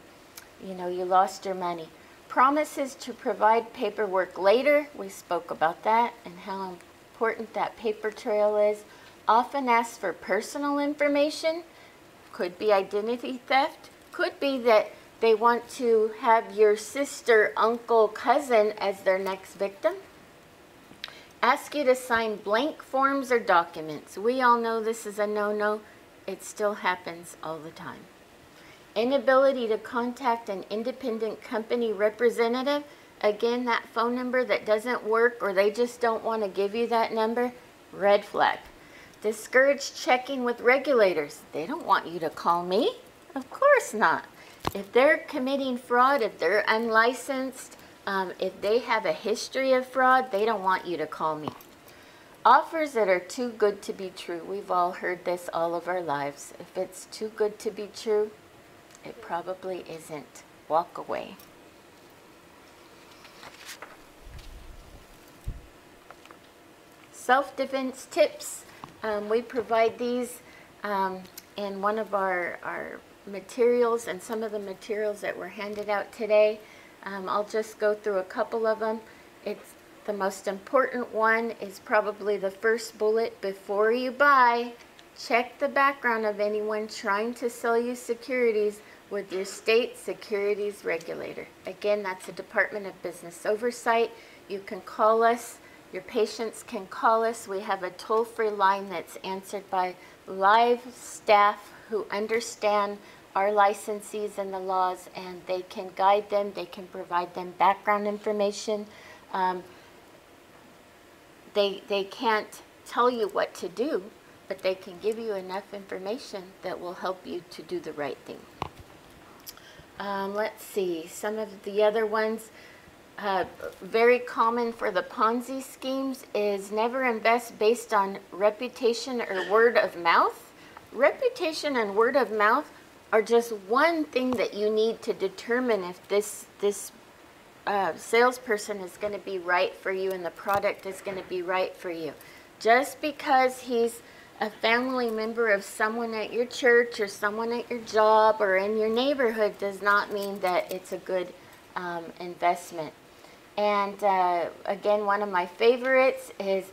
you know, you lost your money. Promises to provide paperwork later, we spoke about that and how important that paper trail is. Often asks for personal information, could be identity theft, could be that they want to have your sister, uncle, cousin as their next victim. Ask you to sign blank forms or documents. We all know this is a no-no. It still happens all the time inability to contact an independent company representative, again, that phone number that doesn't work or they just don't want to give you that number, red flag. Discourage checking with regulators. They don't want you to call me. Of course not. If they're committing fraud, if they're unlicensed, um, if they have a history of fraud, they don't want you to call me. Offers that are too good to be true. We've all heard this all of our lives. If it's too good to be true, it probably isn't. Walk away. Self-defense tips. Um, we provide these um, in one of our, our materials and some of the materials that were handed out today. Um, I'll just go through a couple of them. It's the most important one is probably the first bullet before you buy. Check the background of anyone trying to sell you securities with your state securities regulator. Again, that's the Department of Business Oversight. You can call us. Your patients can call us. We have a toll-free line that's answered by live staff who understand our licensees and the laws, and they can guide them. They can provide them background information. Um, they, they can't tell you what to do, but they can give you enough information that will help you to do the right thing. Um, let's see, some of the other ones, uh, very common for the Ponzi schemes is never invest based on reputation or word of mouth. Reputation and word of mouth are just one thing that you need to determine if this this uh, salesperson is going to be right for you and the product is going to be right for you. Just because he's a family member of someone at your church or someone at your job or in your neighborhood does not mean that it's a good um, investment. And uh, again, one of my favorites is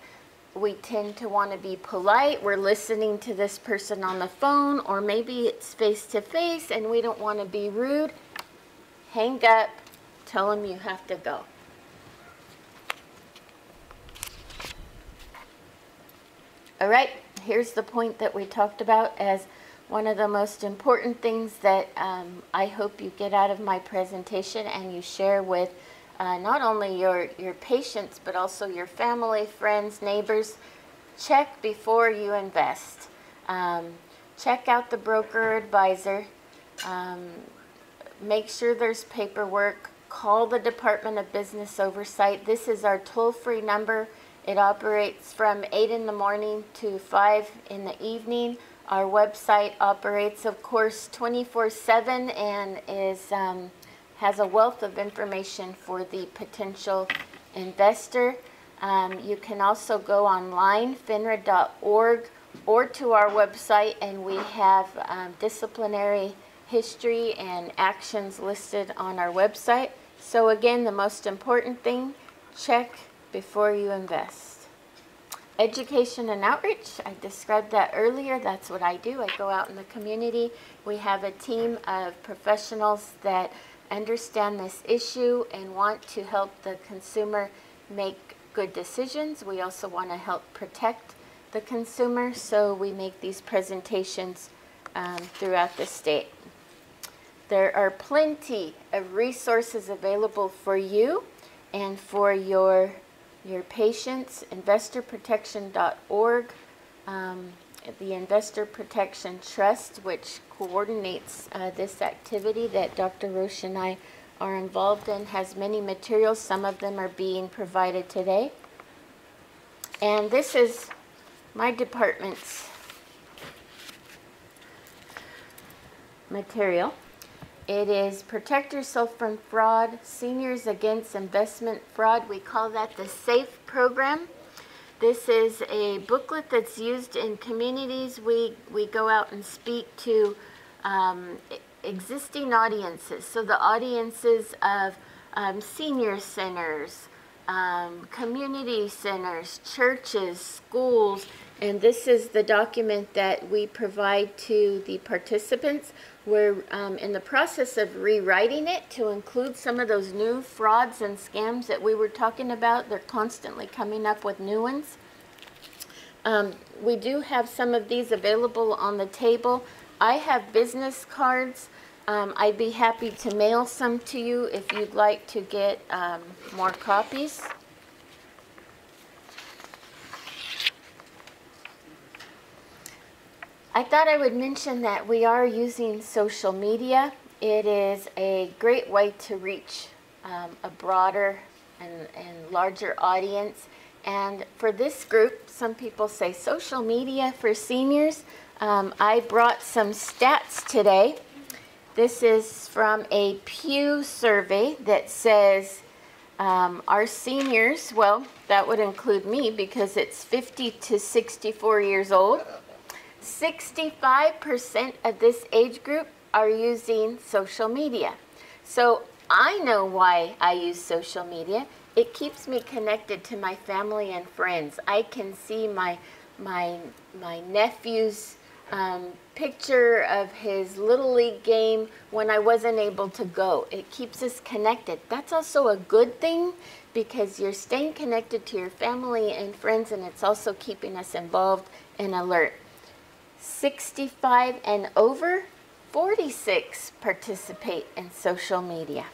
we tend to want to be polite. We're listening to this person on the phone, or maybe it's face to face, and we don't want to be rude. Hang up, tell them you have to go. All right, here's the point that we talked about as one of the most important things that um, I hope you get out of my presentation and you share with uh, not only your, your patients, but also your family, friends, neighbors. Check before you invest. Um, check out the broker advisor. Um, make sure there's paperwork. Call the Department of Business Oversight. This is our toll-free number. It operates from 8 in the morning to 5 in the evening. Our website operates, of course, 24-7 and is um, has a wealth of information for the potential investor. Um, you can also go online, finra.org, or to our website, and we have um, disciplinary history and actions listed on our website. So again, the most important thing, check before you invest. Education and outreach, I described that earlier. That's what I do. I go out in the community. We have a team of professionals that understand this issue and want to help the consumer make good decisions. We also want to help protect the consumer, so we make these presentations um, throughout the state. There are plenty of resources available for you and for your your patients, investorprotection.org, um, the Investor Protection Trust, which coordinates uh, this activity that Dr. Roush and I are involved in, has many materials. Some of them are being provided today. And this is my department's material. It is Protect Yourself from Fraud, Seniors Against Investment Fraud. We call that the SAFE program. This is a booklet that's used in communities. We, we go out and speak to um, existing audiences. So the audiences of um, senior centers, um, community centers, churches, schools, and this is the document that we provide to the participants. We're um, in the process of rewriting it to include some of those new frauds and scams that we were talking about. They're constantly coming up with new ones. Um, we do have some of these available on the table. I have business cards. Um, I'd be happy to mail some to you if you'd like to get um, more copies. I thought I would mention that we are using social media. It is a great way to reach um, a broader and, and larger audience. And for this group, some people say social media for seniors. Um, I brought some stats today. This is from a Pew survey that says um, our seniors, well, that would include me because it's 50 to 64 years old. 65% of this age group are using social media. So I know why I use social media. It keeps me connected to my family and friends. I can see my my my nephew's um, picture of his little league game when I wasn't able to go. It keeps us connected. That's also a good thing because you're staying connected to your family and friends, and it's also keeping us involved and alert. 65 and over, 46 participate in social media.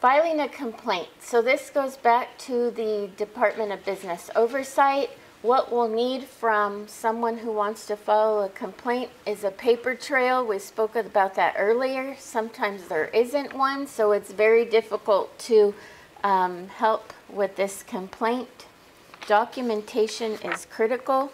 Filing a complaint. So this goes back to the Department of Business Oversight. What we'll need from someone who wants to file a complaint is a paper trail. We spoke about that earlier. Sometimes there isn't one, so it's very difficult to um, help with this complaint. Documentation is critical.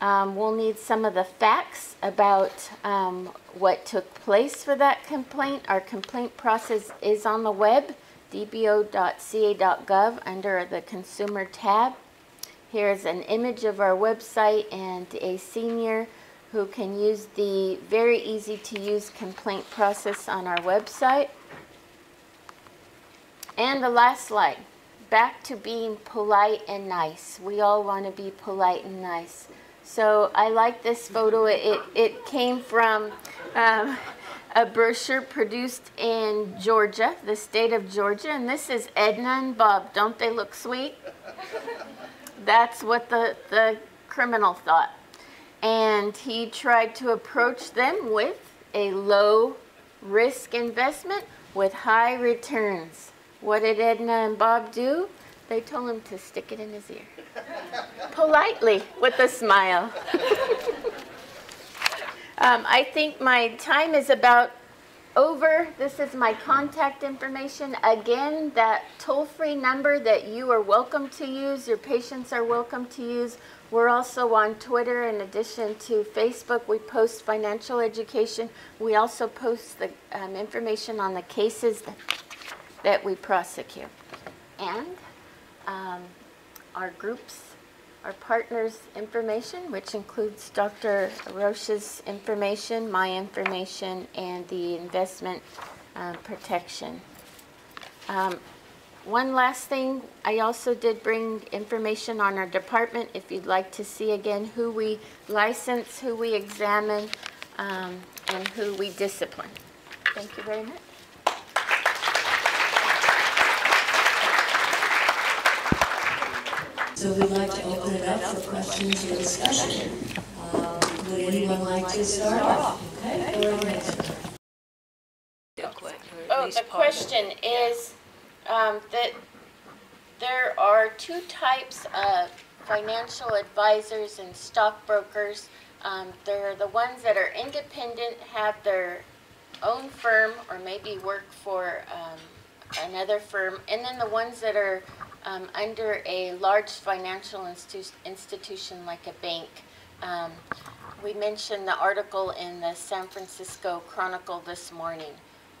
Um, we'll need some of the facts about um, what took place for that complaint. Our complaint process is on the web, dbo.ca.gov under the consumer tab. Here's an image of our website and a senior who can use the very easy to use complaint process on our website. And the last slide, back to being polite and nice. We all want to be polite and nice. So I like this photo. It, it came from um, a brochure produced in Georgia, the state of Georgia. And this is Edna and Bob. Don't they look sweet? That's what the, the criminal thought. And he tried to approach them with a low risk investment with high returns. What did Edna and Bob do? They told him to stick it in his ear. Politely, with a smile. um, I think my time is about over. This is my contact information. Again, that toll-free number that you are welcome to use, your patients are welcome to use. We're also on Twitter in addition to Facebook. We post financial education. We also post the um, information on the cases that, we prosecute. And um, our groups, our partners' information, which includes Dr. Roush's information, my information, and the investment uh, protection. Um, one last thing, I also did bring information on our department if you'd like to see again who we license, who we examine, um, and who we discipline. Thank you very much. So we'd like to open it up for questions or discussion. Um, Would anyone like to start off? Okay, go ahead. Oh, the question is, um, that there are two types of financial advisors and stockbrokers. Um, there are the ones that are independent, have their own firm, or maybe work for, um, another firm, and then the ones that are, um, under a large financial institu- institution like a bank. Um, we mentioned the article in the San Francisco Chronicle this morning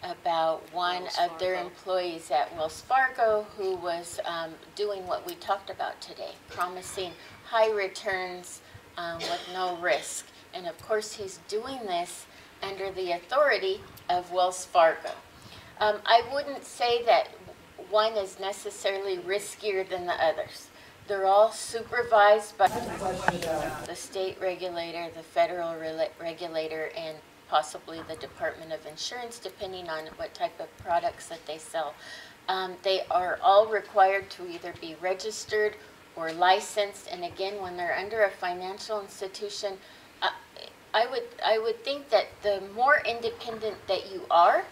about one of their employees at Wells Fargo who was um, doing what we talked about today, promising high returns um, with no risk. And of course, he's doing this under the authority of Wells Fargo. Um, I wouldn't say that one is necessarily riskier than the others. They're all supervised by the state regulator, the federal rela- regulator, and possibly the Department of Insurance, depending on what type of products that they sell. Um, they are all required to either be registered or licensed, and again, when they're under a financial institution, uh, I would, I would think that the more independent that you are,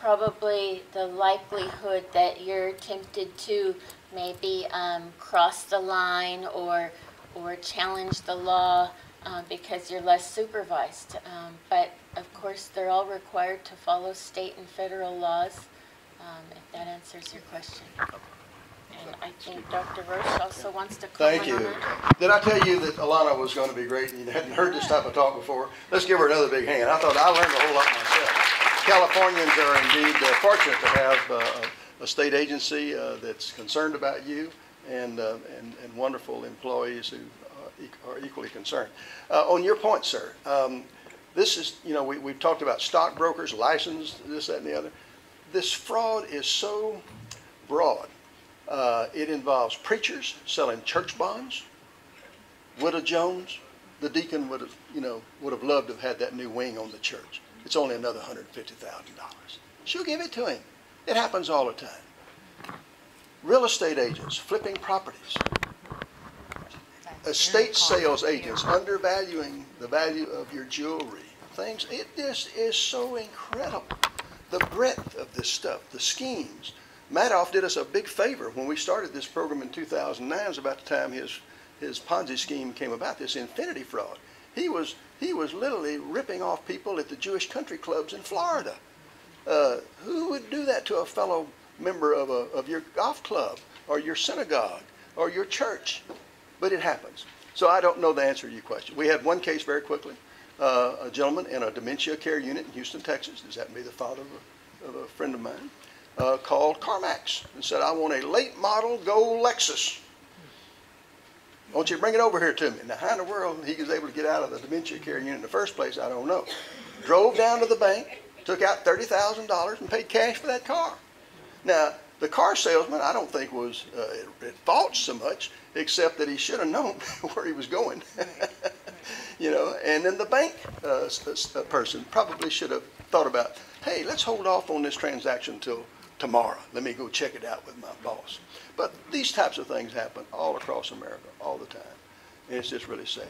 probably the likelihood that you're tempted to maybe um, cross the line or, or challenge the law uh, because you're less supervised. Um, but of course, they're all required to follow state and federal laws, um, if that answers your question. And I think Dr. Roush also wants to comment Thank on you. that. Did I tell you that Alana was going to be great and you hadn't heard this type of talk before? Let's give her another big hand. I thought I learned a whole lot myself. Californians are indeed uh, fortunate to have uh, a state agency uh, that's concerned about you and, uh, and, and wonderful employees who are equally concerned. Uh, On your point, sir, um, this is, you know, we, we've talked about stockbrokers, licensed, this, that, and the other. This fraud is so broad. Uh, It involves preachers selling church bonds, Widow Jones, the deacon would have, you know, would have loved to have had that new wing on the church. It's only another hundred and fifty thousand dollars. She'll give it to him. It happens all the time. Real estate agents flipping properties. Estate sales agents undervaluing the value of your jewelry. Things, it just is so incredible. The breadth of this stuff, the schemes. Madoff did us a big favor when we started this program in 2009. It was about the time his, his Ponzi scheme came about, this affinity fraud. He was, he was literally ripping off people at the Jewish country clubs in Florida. Uh, who would do that to a fellow member of, a, of your golf club or your synagogue or your church? But it happens. So I don't know the answer to your question. We had one case very quickly. Uh, a gentleman in a dementia care unit in Houston, Texas, this happened to be the father of a, of a friend of mine, uh, called CarMax and said, I want a late model gold Lexus. I want you bring it over here to me. Now, how in the world he was able to get out of the dementia care unit in the first place, I don't know. Drove down to the bank, took out $30,000 and paid cash for that car. Now, the car salesman, I don't think was uh, at fault so much, except that he should have known where he was going. you know, and then the bank uh, uh, person probably should have thought about, hey, let's hold off on this transaction till tomorrow. Let me go check it out with my boss. But these types of things happen all across America all the time, and it's just really sad.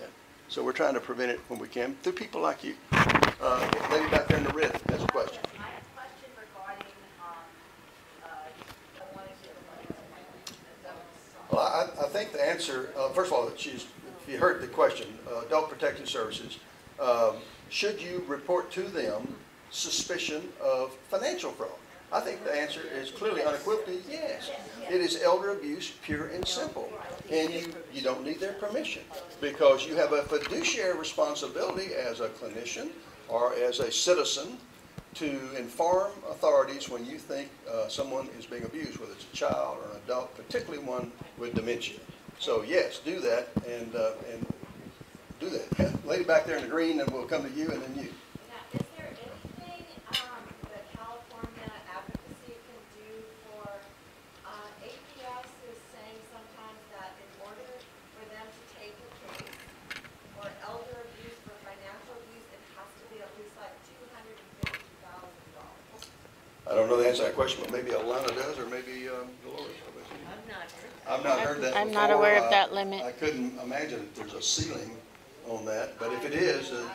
So we're trying to prevent it when we can through people like you. Uh, lady back there in the red has a question. I have a question regarding, um, uh, to. Well, I, I think the answer, uh, first of all, she's, if you heard the question, uh, Adult Protective Services, um, should you report to them suspicion of financial fraud? I think the answer is clearly unequivocally yes. It is elder abuse, pure and simple. And you, you don't need their permission because you have a fiduciary responsibility as a clinician or as a citizen to inform authorities when you think uh, someone is being abused, whether it's a child or an adult, particularly one with dementia. So yes, do that and, uh, and do that. Yeah, Lady back there in the green, and we'll come to you and then you. Now, is there anything, um, that California advocacy can do for, uh, APS is saying sometimes that in order for them to take a case for elder abuse, for financial abuse, it has to be at least like two hundred and fifty thousand dollars. I don't know the answer to that question, but maybe Alana does, or maybe um, Dolores. I've not heard I've not heard that I'm not before. aware of Uh, that limit. I couldn't imagine if there's a ceiling on that, but if it is, uh,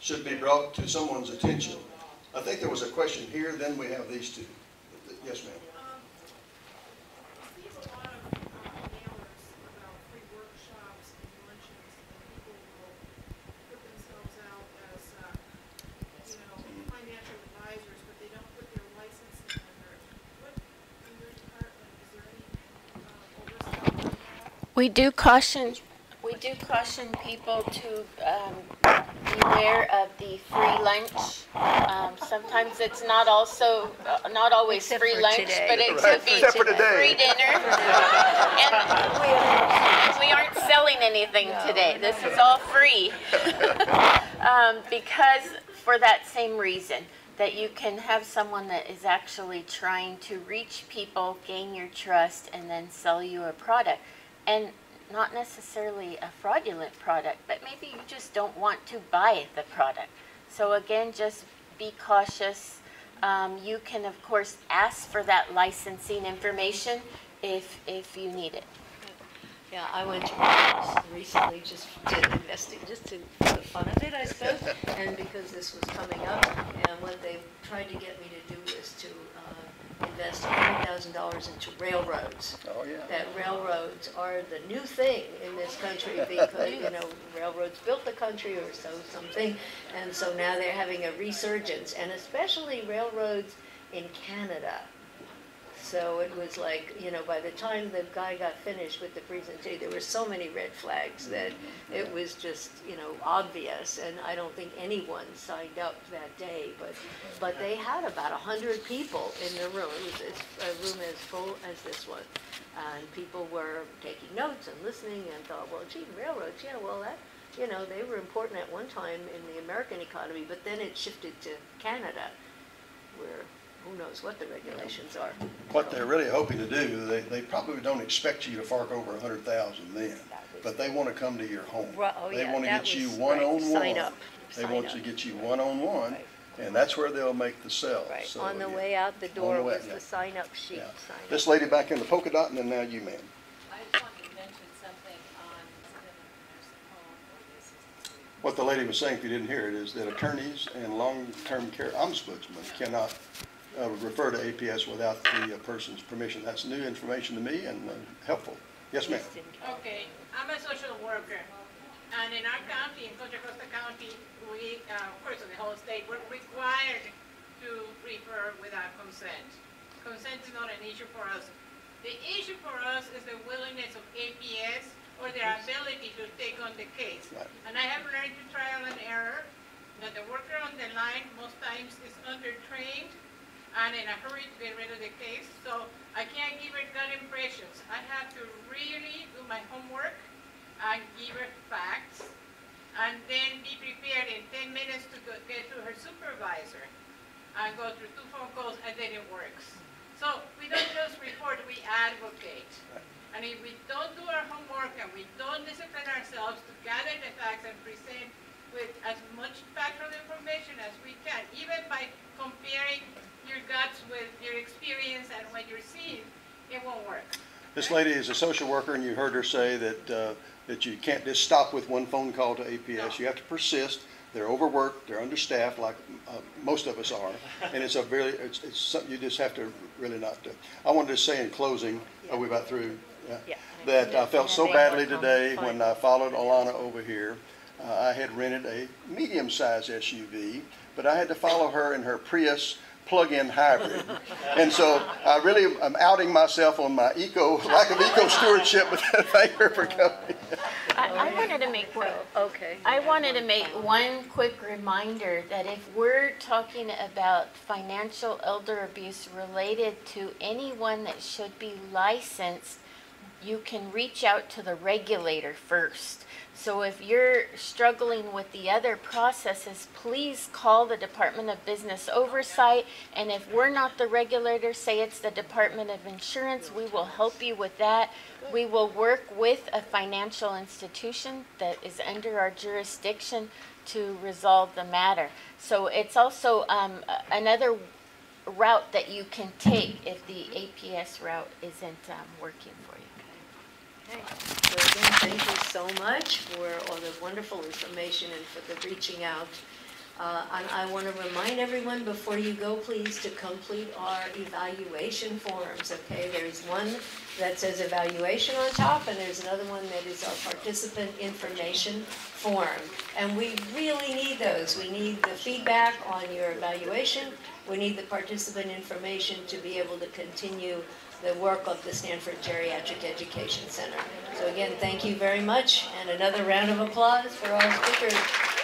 should be brought to someone's attention. I think there was a question here, then we have these two. Yes, ma'am. see a lot of uh, mailers about free workshops and luncheons, and people will put themselves out as, uh, you know, financial advisors, but they don't put their licensing number. What, in your department, is there any, um, oversight on that? We do caution, we do caution people to um, beware of the free lunch. Um, Sometimes it's not also, uh, not always Except free for lunch, today. but it Right, could be except for today. free dinner. And we aren't selling anything today. This is all free. Um, Because, for that same reason, that you can have someone that is actually trying to reach people, gain your trust, and then sell you a product. And not necessarily a fraudulent product, but maybe you just don't want to buy the product. So again, just be cautious. Um, you can, of course, ask for that licensing information if, if you need it. Yeah, I went to recently just to investigate, just to, for the fun of it, I suppose, and because this was coming up, and what they tried to get me to do is to invest hundred thousand dollars into railroads. Oh, yeah. That railroads are the new thing in this country because, you know, railroads built the country or so something, and so now they're having a resurgence, and especially railroads in Canada. So it was like, you know, by the time the guy got finished with the presentation, there were so many red flags that mm-hmm. it was just, you know, obvious. And I don't think anyone signed up that day, but, but they had about a hundred people in the room. It was a room as full as this one. And people were taking notes and listening and thought, well, gee, railroads, yeah, well, that, you know, they were important at one time in the American economy, but then it shifted to Canada, where who knows what the regulations are. What they're really hoping to do, they, they probably don't expect you to fork over a hundred thousand then, but they want to come to your home. Right, oh, They yeah, want to that get you was right. one-on-one. Sign up. They Sign want up. to get you one-on-one, Right. and that's where they'll make the sell. Right, So, on the yeah. way out the door the way, was yeah. the sign-up sheet, Yeah. sign up. This lady back in the polka dot, and then now you, ma'am. I just wanted to mention something on living nursing home or assisted living. What the lady was saying, if you didn't hear it, is that attorneys and long-term care ombudsmen cannot uh, refer to APS without the uh, person's permission. That's new information to me and uh, helpful. Yes, ma'am. Just in case. Okay, I'm a social worker, and in our county, in Contra Costa County, we, uh, of course, in the whole state, we're required to refer without consent. Consent is not an issue for us. The issue for us is the willingness of APS or their ability to take on the case. Right. And I have learned to trial and error that the worker on the line most times is undertrained and in a hurry to get rid of the case, so I can't give her gut impressions. I have to really do my homework and give her facts, and then be prepared in ten minutes to go, get to her supervisor, and go through two phone calls, and then it works. So we don't just report, we advocate. And if we don't do our homework and we don't discipline ourselves to gather the facts and present with as much factual information as we can, even by comparing your guts with your experience and what you're seeing, it won't work. This lady is a social worker, and you heard her say that, uh, that you can't just stop with one phone call to APS. You have to persist. They're overworked, they're understaffed, like uh, most of us are, and it's a very, it's, it's something you just have to really not do. I wanted to say in closing, are we about through? Yeah. Yeah. That I felt so badly today when I followed Alana over here. Uh, I had rented a medium-sized SUV, but I had to follow her in her Prius plug-in hybrid. And so I really, I'm outing myself on my eco, lack of eco stewardship, but thank her for coming. I, I wanted to make one, Okay. I wanted to make one quick reminder that if we're talking about financial elder abuse related to anyone that should be licensed, you can reach out to the regulator first. So if you're struggling with the other processes, please call the Department of Business Oversight. And if we're not the regulator, say it's the Department of Insurance, we will help you with that. We will work with a financial institution that is under our jurisdiction to resolve the matter. So it's also um, another route that you can take if the APS route isn't um, working for you. Okay. So again, thank you so much for all the wonderful information and for the reaching out. Uh, And I want to remind everyone before you go, please, to complete our evaluation forms, okay? There's one that says evaluation on top, and there's another one that is our participant information form. And we really need those. We need the feedback on your evaluation. We need the participant information to be able to continue the work of the Stanford Geriatric Education Center. So again, thank you very much, and another round of applause for all speakers.